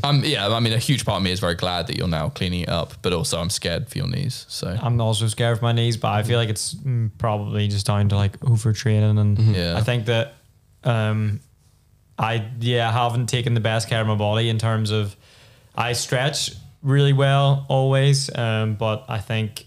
Um, yeah, I mean, a huge part of me is very glad that you're now cleaning it up, but also I'm scared for your knees. So I'm also scared of my knees. But I feel like it's mm, probably just down to like overtraining, and Yeah. I think that um, I yeah haven't taken the best care of my body in terms of I stretch really well always, um, but I think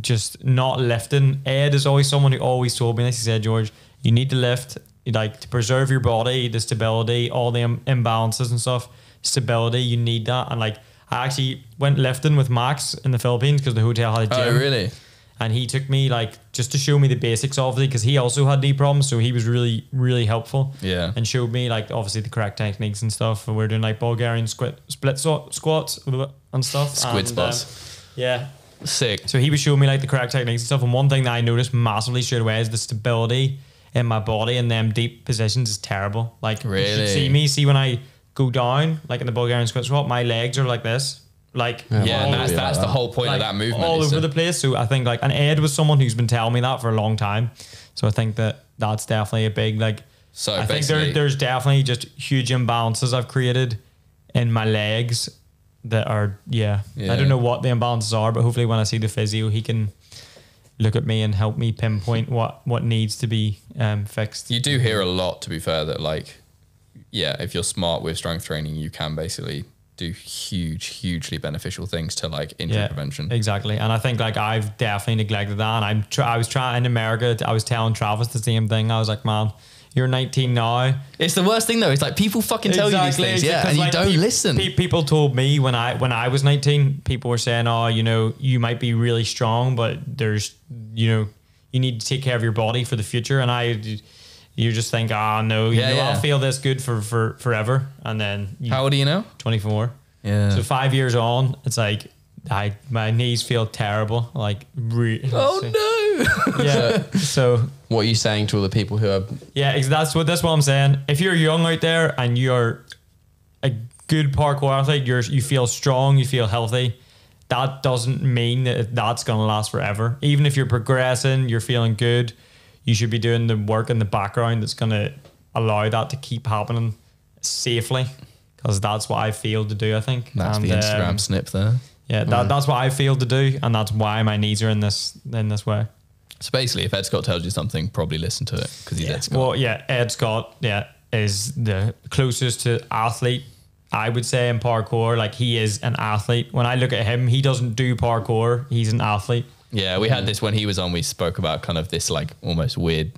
just not lifting. Ed is always someone who always told me this. He said, George, you need to lift, like to preserve your body, the stability, all the Im- imbalances and stuff. Stability, you need that. And like, I actually went lifting with Max in the Philippines because the hotel had a gym. Oh, really? And he took me like just to show me the basics of it because he also had knee problems. So he was really, really helpful. Yeah. And showed me like obviously the correct techniques and stuff. And we're doing like Bulgarian squat, split so- squats and stuff. Squid spots. um, yeah. Sick. So he was showing me like the correct techniques and stuff. And one thing that I noticed massively straight away is the stability in my body in them deep positions is terrible. Like really? you should Really? see me see when I go down, like in the Bulgarian split squat, my legs are like this. Like Yeah, Yeah, and that's, that's the whole point like, of that movement. all over to- the place. So I think like, and Ed was someone who's been telling me that for a long time. So I think that that's definitely a big like. So I think there, there's definitely just huge imbalances I've created in my legs that are yeah. Yeah. I don't know what the imbalances are, but hopefully when I see the physio, he can look at me and help me pinpoint what what needs to be um, fixed. you do hear a lot, to be fair, that like, yeah, if you're smart with strength training, you can basically do huge, hugely beneficial things to like injury prevention. Exactly. And I think like I've definitely neglected that. And I'm tr- I was trying in America, I was telling Travis the same thing. I was like, man, you're 19 now. It's the worst thing though. It's like people fucking tell you these things, yeah, because, and you don't pe- listen. pe- people told me when I when I was 19, people were saying, "Oh, you know, you might be really strong, but there's, you know, you need to take care of your body for the future." And I, you just think, "Ah, no, you Yeah, know, yeah. I'll feel this good for for forever," and then you, How old are you now? 24. Yeah. So five years on, it's like I my knees feel terrible. Like, re- oh no. yeah. so What are you saying to all the people who are? yeah, that's what that's what I'm saying. If you're young out there and you're a good parkour athlete, you're you feel strong, you feel healthy, that doesn't mean that that's going to last forever. Even if you're progressing, you're feeling good, you should be doing the work in the background that's going to allow that to keep happening safely. Because that's what I feel to do. I think That's And, the Instagram um, snip there. yeah, that, that's what I feel to do, and that's why my knees are in this in this way. So basically, if Ed Scott tells you something, probably listen to it because he's Ed Scott. Well, yeah, Ed Scott, yeah, is the closest to athlete I would say in parkour. Like he is an athlete. When I look at him, he doesn't do parkour. He's an athlete. Yeah, we had this when he was on. We spoke about kind of this like almost weird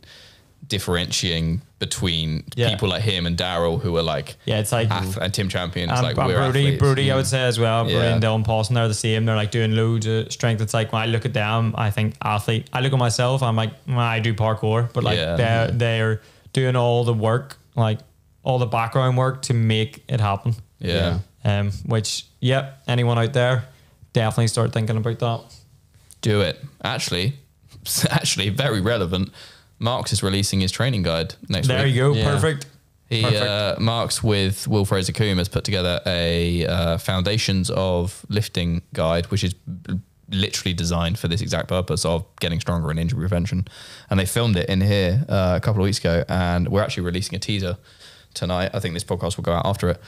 differentiating between Yeah. people like him and Daryl who are like Yeah, it's like ath- and Tim Champion. It's and, um, like and we're Brody, athletes. Brody, I would mm. say as well. Brody Yeah. and Dylan Paulson, they're the same. They're like doing loads of strength. It's like when I look at them, I think athlete. I look at myself, I'm like, I do parkour, but like Yeah. they're mm-hmm. they're doing all the work, like all the background work to make it happen. Yeah. Um, which, yep, anyone out there, definitely start thinking about that. Do it. Actually, actually, very relevant. Marx is releasing his training guide next There week. There you go, Yeah. perfect. He Perfect. uh, Marx with Will Fraser Coombe has put together a uh, foundations of lifting guide, which is literally designed for this exact purpose of getting stronger and injury prevention. And they filmed it in here uh, a couple of weeks ago, and we're actually releasing a teaser tonight. I think this podcast will go out after it.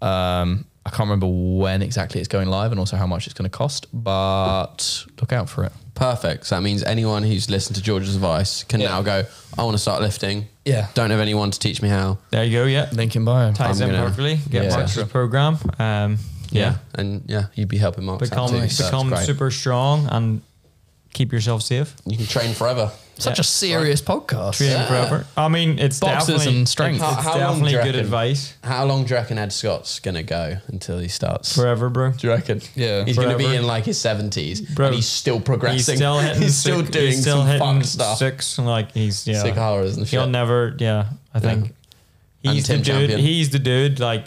Um, I can't remember when exactly it's going live and also how much it's going to cost, but look out for it. Perfect. So that means anyone who's listened to George's advice can Yeah. now go, I want to start lifting. Yeah. Don't have anyone to teach me how. There you go, yeah. Link in bio. Ties in perfectly. Get yeah. Mark's program. Um, yeah. And yeah, you'd be helping Mark out Become, too. so become great. super strong and keep yourself safe. You can train forever. Such Yeah. a serious podcast. Training Yeah. forever. I mean, it's Boxes definitely, and strength. It's, How- how long do definitely you good reckon? advice. How long do you reckon Ed Scott's going to go until he starts? Forever, bro. Do you reckon? Yeah. He's going to be in like his 70s Bro, and he's still progressing. He's still hitting. he's still sick- doing he's still some hitting stuff. Six, like he's yeah. Sick horrors and He'll never. Yeah, I think And he's the dude. Champion. He's the dude like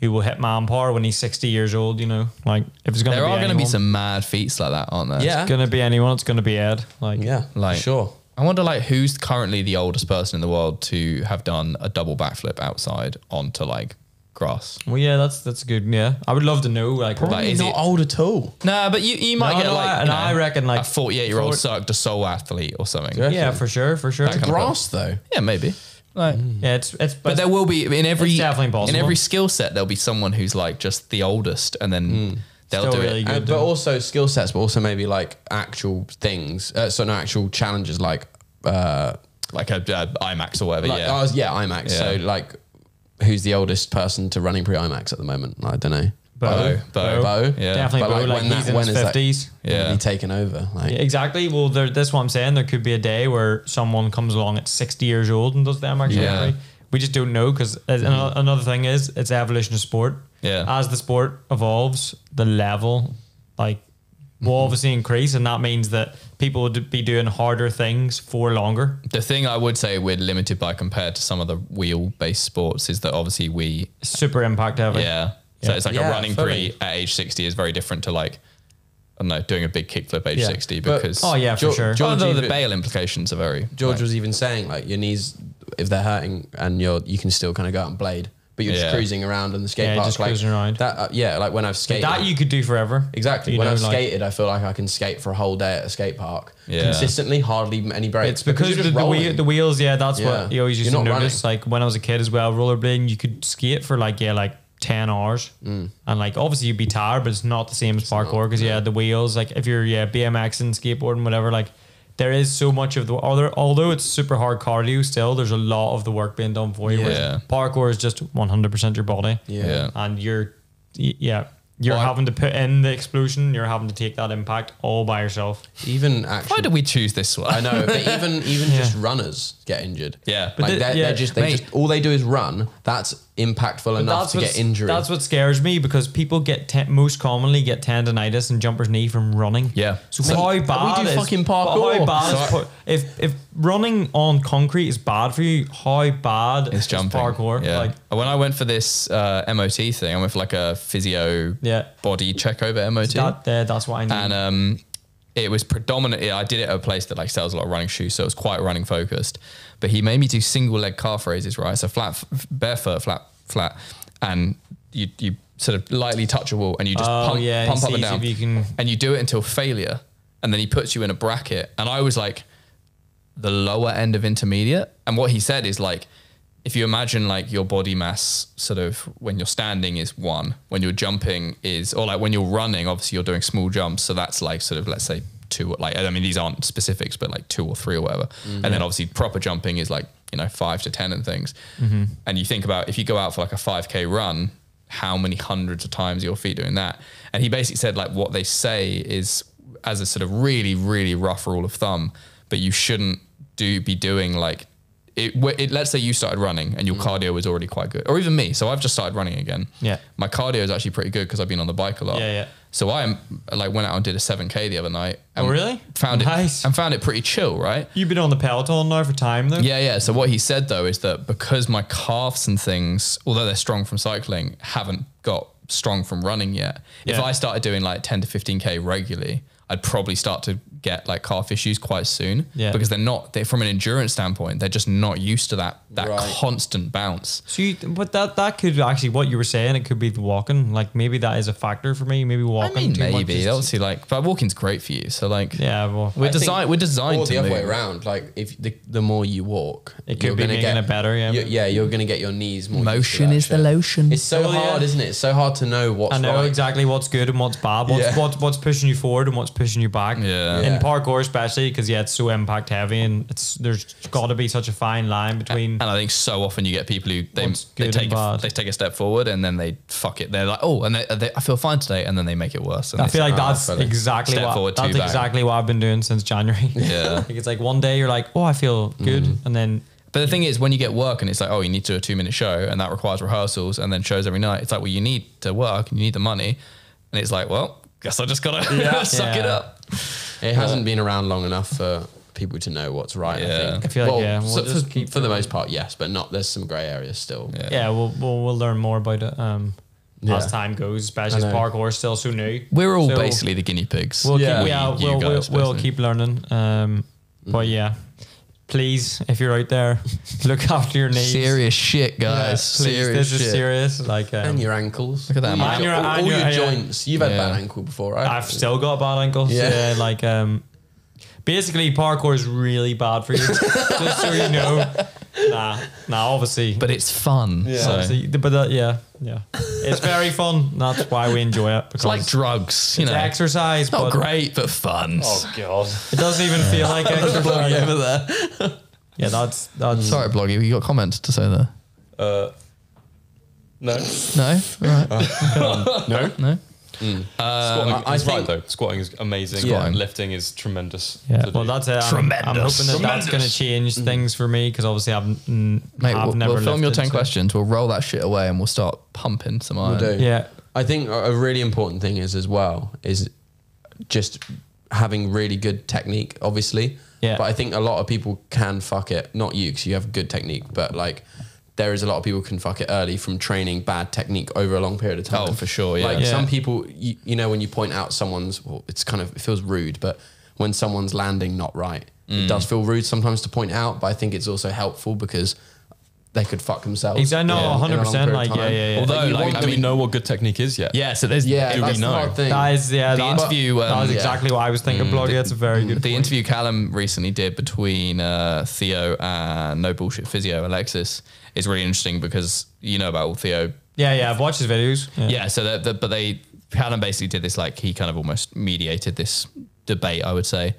who will hit man power when he's sixty years old. You know, like if it's gonna be. There are going to be some mad feats like that, aren't there? Yeah. it's gonna be anyone. It's gonna be Ed. Like Yeah, Like- sure. I wonder, like, who's currently the oldest person in the world to have done a double backflip outside onto like grass? Well, yeah, that's that's a good. Yeah, I would love to know. Like, Probably is not it- old at all. Nah, but you, you might No, get no, like, I- you and know, I reckon, like, a forty-eight-year-old for- Cirque du Soleil athlete or something. Yeah. yeah, for sure, for sure. That kind Grass though. Yeah, maybe. Like, Yeah, it's it's but there will be in every It's definitely in possible. every skill set there'll be someone who's like just the oldest, and then they'll Still do really it. good. And, but also skill sets, but also maybe like actual things. Uh, so no actual challenges like uh, like a uh, IMAX or whatever. like, yeah, oh, yeah, IMAX. So Yeah. like, who's the oldest person to running pre IMAX at the moment? I don't know. Bo, Bo, Bo. Yeah. definitely But, Bo. like, Like, when he's that- in when his fifties. Yeah. be taken over. Like, Yeah, exactly. Well, there, that's what I'm saying. There could be a day where someone comes along at 60 years old and does the MX Yeah. recovery. We just don't know because uh, mm-hmm. another thing is it's evolution of sport. Yeah. As the sport evolves, the level like will mm-hmm. obviously increase, and that means that people would be doing harder things for longer. The thing I would say we're limited by compared to some of the wheel-based sports is that obviously we Super impact heavy. Yeah. So it's like Yeah, a running fully. pre at age 60 is very different to like, I don't know, doing a big kickflip age Yeah. 60 But- because. Oh yeah, for George- sure. George although the even- bail implications are very. George like- was even saying like your knees, if they're hurting and you're, you can still kind of go out and blade, but you're Yeah. just cruising around in the skate Yeah, park. just like, cruising around. That, uh, yeah, like when I've skated. that you could do forever. Exactly. You when know, I've like- skated, I feel like I can skate for a whole day at a skate park Yeah. consistently, hardly any breaks. It's because, you're the, just the, wheel, rolling. the wheels, yeah, that's Yeah. what you always used You're to not notice. Like when I was a kid as well, rollerblading, you could skate for like yeah, like ten hours, Mm. and like obviously you'd be tired, but it's not the same as parkour because yeah, the wheels. Like if you're yeah BMX and skateboarding, whatever, like there is so much of the other, although it's super hard cardio, still there's a lot of the work being done for you. whereas Yeah. parkour is just 100 percent your body. Yeah. Yeah. and you're yeah. You're Well, having to put in the explosion. You're having to take that impact all by yourself. Even actually, Why actually, did we choose this one? I know, but even even Yeah. just runners get injured. Yeah. But like the- they're, yeah, they're just they mate. just all they do is run. That's impactful enough to get injury. That's what scares me because people get te- most commonly get tendonitis and jumper's knee from running. Yeah. So Mate, how we bad do is fucking parkour. How bad is if if running on concrete is bad for you? How bad It's is jumping. parkour? Yeah. Like when I went for this uh, MOT thing, I went for like a physio Yeah. body check over MOT. that, uh, that's what I need. and um, it was predominantly I did it at a place that like sells a lot of running shoes, so it was quite running focused. But he made me do single leg calf raises, right? So flat, barefoot, flat, flat, and you you sort of lightly touch a wall and you just Oh, pump, yeah, pump up and down if you can- and you do it until failure and then he puts you in a bracket and I was like the lower end of intermediate and what he said is like if you imagine like your body mass sort of when you're standing is one when you're jumping is or like when you're running obviously you're doing small jumps so that's like sort of let's say two like I mean these aren't specifics but like two or three or whatever. Mm-hmm. And then obviously proper jumping is like you know five to ten and things. Mm-hmm. And you think about if you go out for like a 5k run how many hundreds of times are your feet doing that? And he basically said like what they say is as a sort of really really rough rule of thumb but you shouldn't do be doing like it, it let's say you started running and your mm. cardio was already quite good or even me so i've just started running again Yeah. my cardio is actually pretty good because i've been on the bike a lot Yeah, yeah. so i like went out and did a 7k the other night oh, and Oh, really? found Nice. it and found it pretty chill right You've been on the Peloton now for time though. yeah, yeah. So what he said though is that because my calves and things, although they're strong from cycling, haven't got strong from running yet. If I started doing like 10 to 15k regularly, I'd probably start to get like calf issues quite soon. Yeah. Because they're not they from an endurance standpoint, they're just not used to that that Right. constant bounce. So you, but that that could actually what you were saying. It could be the walking. Like maybe that is a factor for me. Maybe walking. I walking. mean, too maybe is- obviously like, but walking's great for you. So like, Yeah, well, we're I think- designed. We're designed or to the other way around. Like if the, the more you walk, It could you're be gonna making get it better, yeah. you- yeah, you're gonna get your knees more. used to Motion that is the lotion. It's so Oh, yeah. hard, isn't it? It's so hard to know what's I know right. exactly what's good and what's bad. What's, Yeah. what's what's pushing you forward and what's pushing you back. Yeah. In Yeah. parkour, especially because yeah, it's so impact heavy and it's there's got to be such a fine line between. And I think so often you get people who they, they take a, they take a step forward and then they fuck it. They're like, oh, and they, they, I feel fine today, and then they make it worse. And I feel like "Oh, that's exactly what that's exactly what I've been doing since January. Yeah. like it's like one day you're like, oh, I feel good, Mm-hmm. and then But the thing is, when you get work and it's like, oh, you need to do a two minute show and that requires rehearsals and then shows every night, it's like, well, you need to work and you need the money. And it's like, well, guess I just got to suck it up. It hasn't been around long enough for people to know what's right. Yeah. I think. I feel like, yeah, we'll so just for, keep for the going. most part, yes, but not. There's some grey areas still. Yeah. yeah, we'll we'll, we'll learn more about it um, Yeah. as time goes, especially as I know. parkour is still so new. We're all So basically the guinea pigs. We'll Yeah. keep, yeah, You- you we'll, we'll, guys, we'll basically. keep learning. Um, But yeah, please, if you're out there, look after your knees. Serious shit, Yeah, guys. please, serious this shit. is serious. Like, um, And your ankles. Look at that, man. And your- all, and all your- your joints. You've had bad ankle before, right? I've still got bad ankles. Yeah. Yeah, like um, basically parkour is really bad for you. just so you know. Nah, nah, obviously. But it's fun. Yeah. So. obviously, but uh, yeah, yeah, it's very fun. That's why we enjoy it because It's like drugs, you it's know. exercise, Not but great, but fun. Oh, God. it doesn't even feel like exercise. over there. Yeah, that's that's Sorry, Bloggy, you got comments to say there? Uh, no. No? All right. No. No? Squatting, I- I he's right though. Squatting is amazing. Squatting. Lifting is tremendous. Yeah, well, that's it. I'm, I'm hoping that that's going to Tremendous. change things for me because obviously I've, mm, Mate, I've we'll, never we'll film your 10 so- questions. We'll roll that shit away and we'll start pumping some iron. We'll do. Yeah, I think a a really important thing is as well is just having really good technique, obviously. Yeah. But I think a lot of people can fuck it. Not you, because you have good technique, but like there is a lot of people can fuck it early from training bad technique over a long period of time. Oh, for sure, yeah. Like Yeah. some people, you, you know, when you point out someone's, well, it's kind of it feels rude, but when someone's landing not right, Mm. it does feel rude sometimes to point out. But I think it's also helpful because they could fuck themselves. exactly. No, in in a long 100. percent period of Like, yeah, time. yeah, yeah. Although, you like, want I Do we mean, know what good technique is yet? yeah, so there's Yeah, do that's we the know? hard thing. that is yeah. The that, interview, that um, was yeah. exactly what I was thinking. Bloggy, that's a very good. The point. interview Callum recently did between uh, Theo and No Bullshit Physio Alexis is really interesting because you know about Theo. Yeah, yeah. I've watched his videos. Yeah. Yeah, so that, that but they Callum basically did this like he kind of almost mediated this debate, I would say.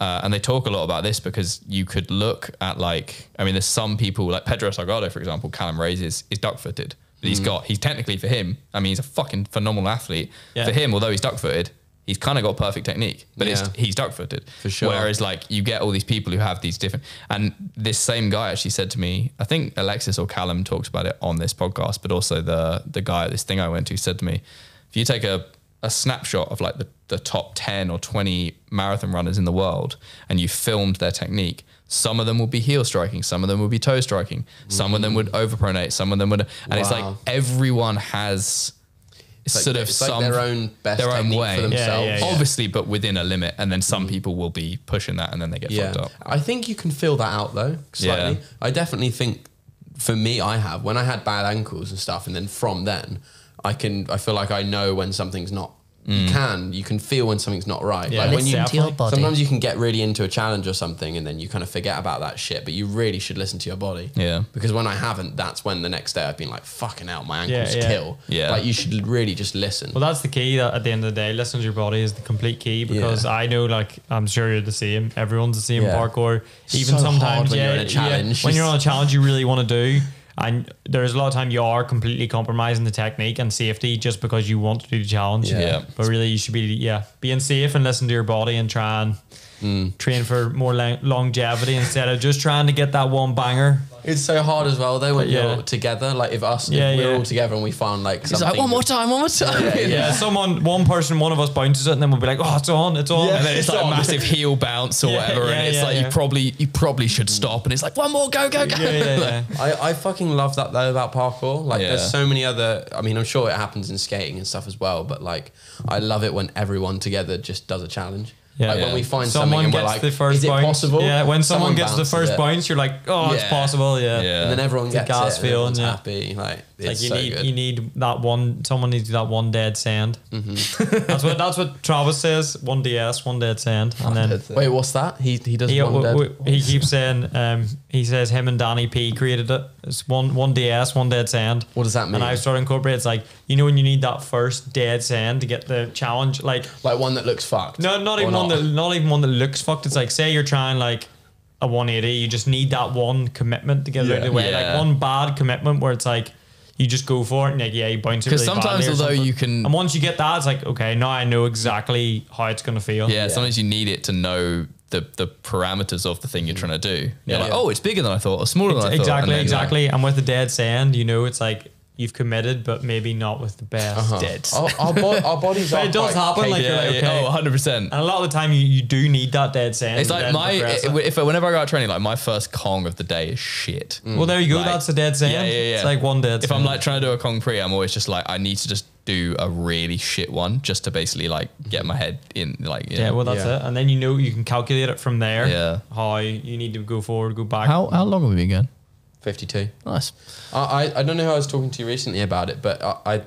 Uh, and they talk a lot about this because you could look at like I mean, there's some people like Pedro Salgado, for example. Callum raises is duck footed, but he's got he's technically for him. I mean, he's a fucking phenomenal athlete. Yeah. For him, although he's duck footed, he's kind of got perfect technique, but it's Yeah. he's duck footed For sure. Whereas like you get all these people who have these different, and this same guy actually said to me, I think Alexis or Callum talks about it on this podcast, but also the the guy at this thing I went to said to me, if you take a a snapshot of like the, the top 10 or 20 marathon runners in the world and you filmed their technique some of them will be heel striking some of them will be toe striking some of them would mm. overpronate some of them would and it's like everyone has It's sort their- of it's like some their own best their own way for themselves. Yeah, yeah, yeah. obviously but within a limit and then some mm. people will be pushing that and then they get Yeah, fucked up I think you can feel that out though slightly. Yeah. I definitely think for me, I have when I had bad ankles and stuff, and then from then, I can. I feel like I know when something's not. You mm. can. You can feel when something's not right. Yeah. like when you. Listen to your body. Sometimes you can get really into a challenge or something, and then you kind of forget about that shit. But you really should listen to your body. Yeah. Because when I haven't, that's when the next day I've been like, "Fucking out, my ankles yeah. kill." Yeah. Like you should really just listen. Well, that's the key. That at the end of the day, listening to your body is the complete key. Because Yeah. I know, like, I'm sure you're the same. Everyone's the same. Yeah. Parkour. Even So hard sometimes, when yeah, you're in a challenge. yeah, when you're on a challenge, you really want to do. And there's a lot of time you are completely compromising the technique and safety just because you want to do the challenge. Yeah. Yeah. But really, you should be yeah being safe and listen to your body and try and Mm. train for more long- longevity instead of just trying to get that one banger. It's so hard as well though when Yeah. you're together. Like if us, Yeah, if we're yeah. all together and we find like It's something. like one more time, one more time. Yeah, someone, one person, one of us bounces it, and then we'll be like, "Oh, it's on, it's on." Yeah. And then it's like a massive heel bounce or Yeah, whatever, yeah, and it's yeah, like yeah. you probably you probably should stop, and it's like one more, go, go, go. yeah, yeah, yeah. I, I fucking love that though about parkour. Like Yeah. there's so many other I mean I'm sure it happens in skating and stuff as well, but like I love it when everyone together just does a challenge. Yeah. like Yeah. when we find someone something and gets we're like, the first is it bounce. possible? Yeah, when someone, gets the first it. bounce, you're like, oh, it's possible. Yeah. Yeah. and then everyone It's a gets gas it, and everyone's yeah. happy. Like it's Like you so need good. you need that one. Someone needs that one dead sand. Mm-hmm. that's what that's what Travis says. One DS, one dead sand, and then Wait, what's that? He he does he, one dead. w- w- he keeps saying um, he says him and Danny P created it. It's one one DS, one dead sand. What does that mean? And I started incorporating. It's like you know when you need that first dead sand to get the challenge. Like like one that looks fucked. no, not even one not? that not even one that looks fucked. It's like say you're trying like a 180, you just need that one commitment to get it out of the way. Yeah. Like one bad commitment where it's like you just go for it and like yeah, you bounce it. Because really sometimes, badly or although something. you can- and once you get that, it's like okay, now I know exactly how it's gonna feel. Yeah, sometimes you need it to know the the parameters of the thing you're trying to do. You're Yeah. like, oh, it's bigger than I thought, or smaller than I thought. exactly, and then, like, exactly. And with the dead sand, you know, it's like you've committed, but maybe not with the best. Uh-huh. dead. Our, our, bo- our bodies But are it does quite happen, like, you're yeah, like, okay. oh, 100 percent. And a lot of the time, you, you do need that dead sand. It's like my if, it. if whenever I go out training, like my first Kong of the day is shit. well, there you go. Like- that's the dead sand. Yeah, yeah, yeah. It's like one dead. If sand. I'm like trying to do a Kong pre, I'm always just like I need to just do a really shit one just to basically like get my head in like Yeah, know. well, that's Yeah. it. And then you know you can calculate it from there. Yeah. How you need to go forward, go back. how how long have we been going? 52. Nice. I, I I don't know who I was talking to recently about it, but I I,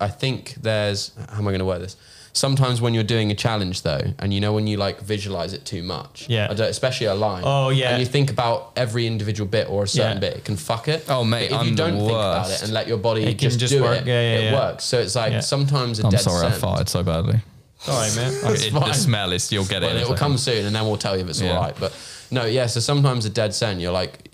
I think there's how am I going to word this? Sometimes when you're doing a challenge though, and you know when you like visualize it too much, Yeah. I don't, especially a line. Oh, yeah. and you think about every individual bit or a certain Yeah. bit, it can fuck it. Oh, mate, But if I'm you the don't think about worst. it and let your body It can just, just do work. it, Yeah, yeah, it yeah. works. So it's like Yeah. sometimes a I'm dead sorry, I scent. farted so badly. Sorry, mate. It, the smell is you'll get it. Well, in a it will second. come soon, and then we'll tell you if it's Yeah. all right. But no, yeah. So sometimes a dead scent, you're like,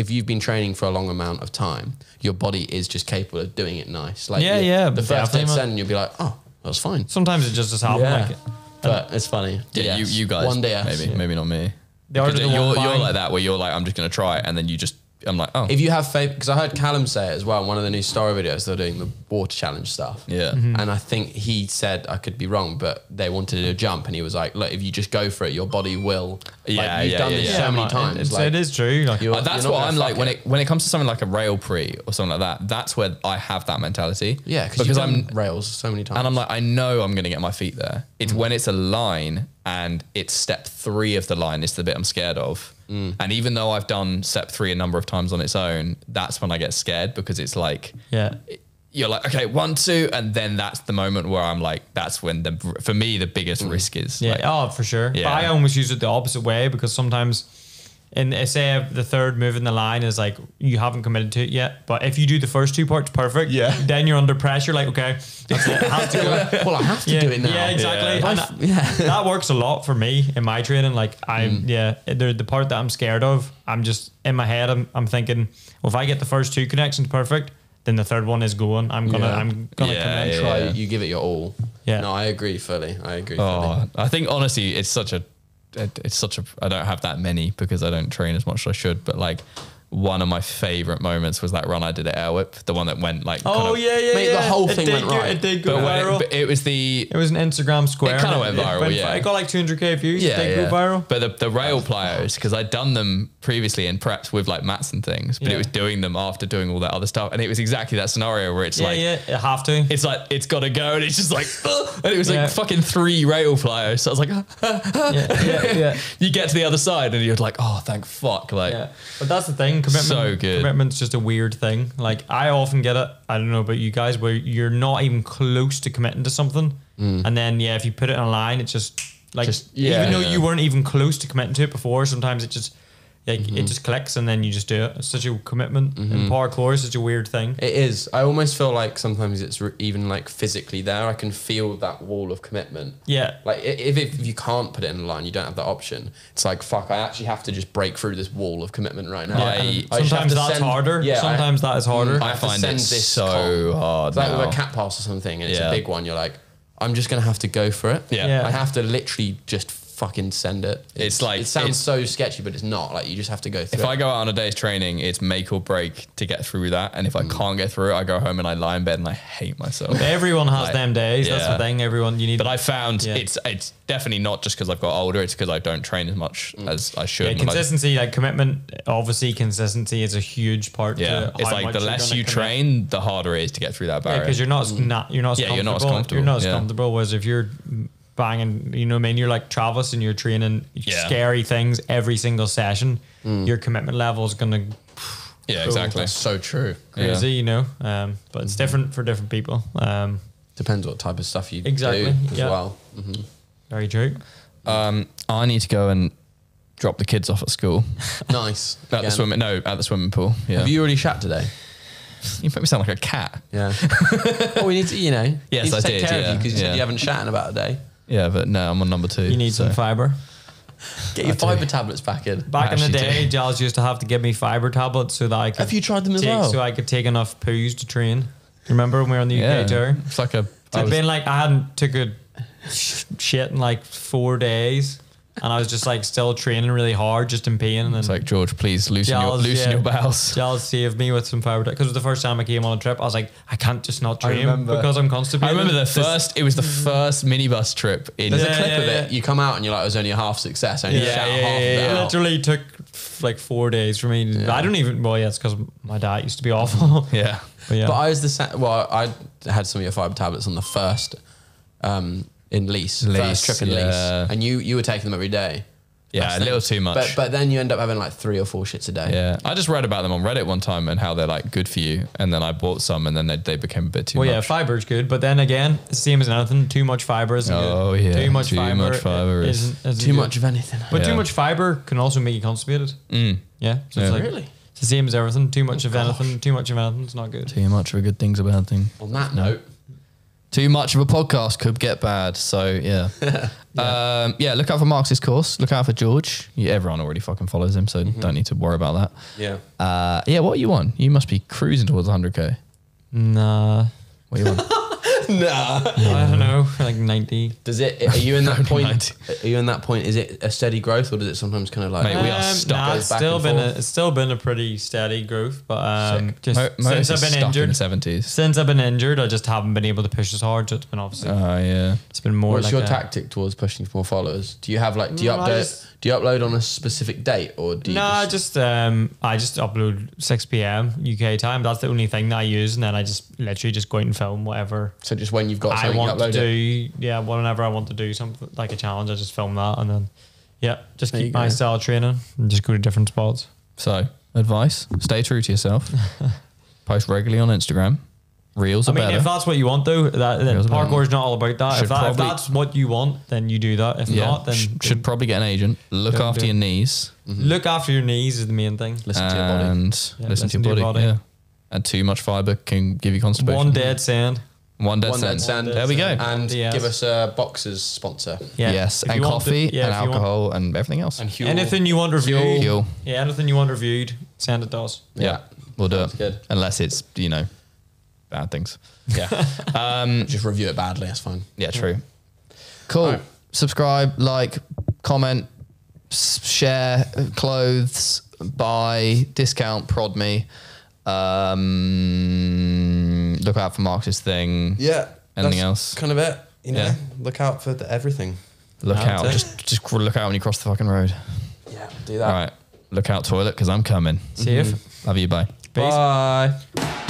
if you've been training for a long amount of time, your body is just capable of doing it nice. Like Yeah, you- yeah, The first definitely, dead man. scent, you'll be like, oh, that was fine. Sometimes it just does happen. Yeah. Like But it's funny. Yeah, Yes. you, you guys. One day, maybe, maybe not me. The art Because of the you're, you're like that, where you're like, I'm just gonna try it, and then you just, I'm like, oh, If you have faith, because I heard Callum say it as well in one of the new Storror videos, they're doing the water challenge stuff. yeah, Mm-hmm. And I think he said, I could be wrong, but they wanted to do a jump. And he was like, look, if you just go for it, your body will. Yeah, like, you've yeah, done yeah, this yeah. so Yeah, many times. It's, like, it is true. Like, you're- Uh, that's you're what I'm like fuck when it when it comes to something like a rail pre or something like that. That's where I have that mentality. Yeah, because because I'm I'm rails so many times. and I'm like, I know I'm gonna get my feet there. It's when it's a line and it's step three of the line is the bit I'm scared of. Mm. And even though I've done step three a number of times on its own, that's when I get scared because it's like yeah. you're like, okay, one, two, and then that's the moment where I'm like, that's when the for me the biggest mm. risk is. Yeah, Like, oh, for sure. Yeah. But I almost use it the opposite way because sometimes, in uh, say the third move in the line is like you haven't committed to it yet, but if you do the first two parts perfect, Yeah. then you're under pressure. Like okay, that's it. I have to go. well, I have to yeah, do it now. Yeah, exactly. Yeah. And that, that works a lot for me in my training. Like I'm, Mm. yeah, the, the part that I'm scared of, I'm just in my head. I'm, I'm thinking, well, if I get the first two connections perfect, then the third one is going. I'm gonna, Yeah. I'm gonna Yeah, commit. yeah, Try, yeah. you give it your all. Yeah. No, I agree fully. I agree fully. Oh, I think honestly, it's such a, it- it's such a. I don't have that many because I don't train as much as I should. But like, one of my favorite moments was that run I did at Air Whip, the one that went like. Oh, kind Oh of- yeah, yeah, Mate, the whole It thing went go- right. It did go But, viral. it, but it was the It was an Instagram square. It kinda and went viral, went- yeah. It got like 200k views. yeah, It did yeah. go viral. But the, the rail pliers, because I'd done them previously in preps with like mats and things, but Yeah. it was doing them after doing all that other stuff, and it was exactly that scenario where it's Yeah, like. yeah, you have to. It's like it's got to go, and it's just like, and it was Yeah. like fucking three rail pliers. So I was like, yeah, yeah, yeah. you get to the other side, and you're like, oh, thank fuck, like, Yeah, but that's the thing. Thing. Commitment, So good. Commitment's just a weird thing. Like I often get it. I don't know about you guys, where you're not even close to committing to something, mm. and then yeah, if you put it online, it just like Just- yeah, even though yeah. you weren't even close to committing to it before, sometimes it just like Mm-hmm. it just clicks and then you just do it. It's such a commitment. And parkour is such a weird thing. It is. I almost feel like sometimes it's re- even like physically there. I can feel that wall of commitment. Yeah. Like if, if you can't put it in a line, you don't have that option. It's like fuck. I actually have to just break through this wall of commitment right now. Yeah, I- and I Sometimes that's send- harder. Yeah, I- Sometimes that is harder. I I find send it this so comp. hard It's like now. with a cat pass or something, and it's Yeah. a big one. You're like, I'm just gonna have to go for it. Yeah. Yeah. I have to literally just fucking send it. It's like- it sounds so sketchy, but it's not. Like you just have to go through. If it. I go out on a day's training, it's make or break to get through that. And if Mm. I can't get through it, I go home and I lie in bed and I hate myself. Everyone has Like, them days. That's the thing. Everyone you need. But I found Yeah. it's it's definitely not just because I've got older. It's because I don't train as much as I should. Yeah, when I- consistency, like commitment. Obviously, consistency is a huge part. yeah, to it's like the less gonna you commit. train, the harder it is to get through that Yeah, barrier. because you're not as not you're not as Yeah, you're not as comfortable. You're not as comfortable, yeah. comfortable. Whereas if you're banging, you know, what I mean, you're like Travis and you're training Yeah. scary things every single session. Your commitment level is gonna yeah, exactly. That's so true. crazy, you know. Um, but it's different for different people. Um, Depends what type of stuff you Exactly, do as yeah. well. very true. Um, I need to go and drop the kids off at school Nice. at the swimming. No, at the swimming pool. Yeah, Have you already shat today? you make me sound like a cat. Yeah. oh, we need to, you know. Yes, need to I take did, care yeah, you because you yeah. said you haven't shat in about a day. Yeah, but no, I'm on number two. You need so- some fiber. Get your I do. fiber tablets back in. Back in the day, do. Giles used to have to give me fiber tablets so that I could Have you tried them as take, well? so I could take enough poos to train. Remember when we were on the UK Yeah, tour? it's like a. I It's was- been like I hadn't took a sh- shit in like four days, and I was just like still training really hard, just in pain. And then It's like George, please loosen your Giles, loosen yeah. your bowels. Giles saved me with some fiber because it was the first time I came on a trip. I was like, I can't just not I train remember. because I'm constipated. I remember the first. It was the first minibus trip in. There's Yeah, a clip yeah, of it. You come out and you're like, it was only a half success. Only Yeah, yeah, half yeah, it yeah. It literally took like four days for me. I don't even. Well, yeah, it's because my diet used to be awful. Yeah. but yeah, But I was the same. well, I had some of your fiber tablets on the first um, in Lisses, Lisses, first trip in yeah. Lisses, and you you were taking them every day. Yeah, a little too much. But but then you end up having like three or four shits a day. Yeah, I just read about them on Reddit one time and how they're like good for you, and then I bought some, and then they, they became a bit too well, yeah, much. fiber is good, but then again, it's the same as anything. Too much fiber isn't Oh, good. yeah. too much Too fiber. much fiber is- isn't, isn't Too good. much of anything. But Yeah. too much fiber can also make you constipated. Mm. Yeah, so Yeah. it's like Really? it's the same as everything. Too much Oh, of gosh. anything, too much of anything, it's not good. Too much of a good thing's a bad thing. On that note, Too much of a podcast could get bad. So yeah, yeah. Um, yeah look out for Marx's course. Look out for George. Yeah, everyone already fucking follows him, so don't need to worry about that. yeah. Uh, yeah, what are you on? You must be cruising towards 100k. Nah, What are you on? Nah. I don't know, like ninety. Does it? Are you in that point? Are you in that point? Is it a steady growth, or does it sometimes kind of like? Mate, we are stuck. Nah, it's back still and been a, it's still been a pretty steady growth, but um, just Mo- Mo since I've been injured, in the 70s. since I've been injured, I just haven't been able to push as hard. So it's been obviously Oh yeah. it's been more. What's like your a- tactic towards pushing for more followers? Do you have like? Do you No, update? just- do you upload on a specific date, or do you? No, I just, just um, I just upload six p.m. UK time. That's the only thing that I use, and then I just literally just go out and film whatever so just when you've got I something, you want to do. it. Yeah, whenever I want to do something like a challenge, I just film that, and then yeah, just There keep my style training and just go to different spots. So advice: stay true to yourself. Post regularly on Instagram. Reels I are mean, better. if that's what you want, though, that, then Reels are parkour is not all about that. If, that if that's what you want, then you do that. If yeah, not, then, sh- then should probably get an agent. Look after do it. your knees mm-hmm. look after your knees is the main thing. Listen to your body. and Yeah, listen, to your body. Yeah. And too much fiber can give you constipation. One dead sand. One dead One sand. dead sand. There we go. And Yes. give us a boxers sponsor Yeah. Yes, If and you want to- coffee yeah, and if you want- alcohol and everything else. and Huel. Anything you want reviewed. Fuel. Yeah, anything you want reviewed, send it to us. Yeah, we'll do Sounds it. good. Unless it's you know bad things. Yeah. um, just review it badly. That's fine. Yeah, true. Cool. Alright. Subscribe, like, comment, s- share, clothes, buy, discount, prod me. Um, look out for Marx's thing. Yeah. Anything that's else? Kind of it. You know, Yeah. look out for the, everything. Look That's out. it. Just just look out when you cross the fucking road. Yeah. Do that. All right. Look out, toilet, because I'm coming. Safe. Mm-hmm. Love you. Bye. Peace. Bye.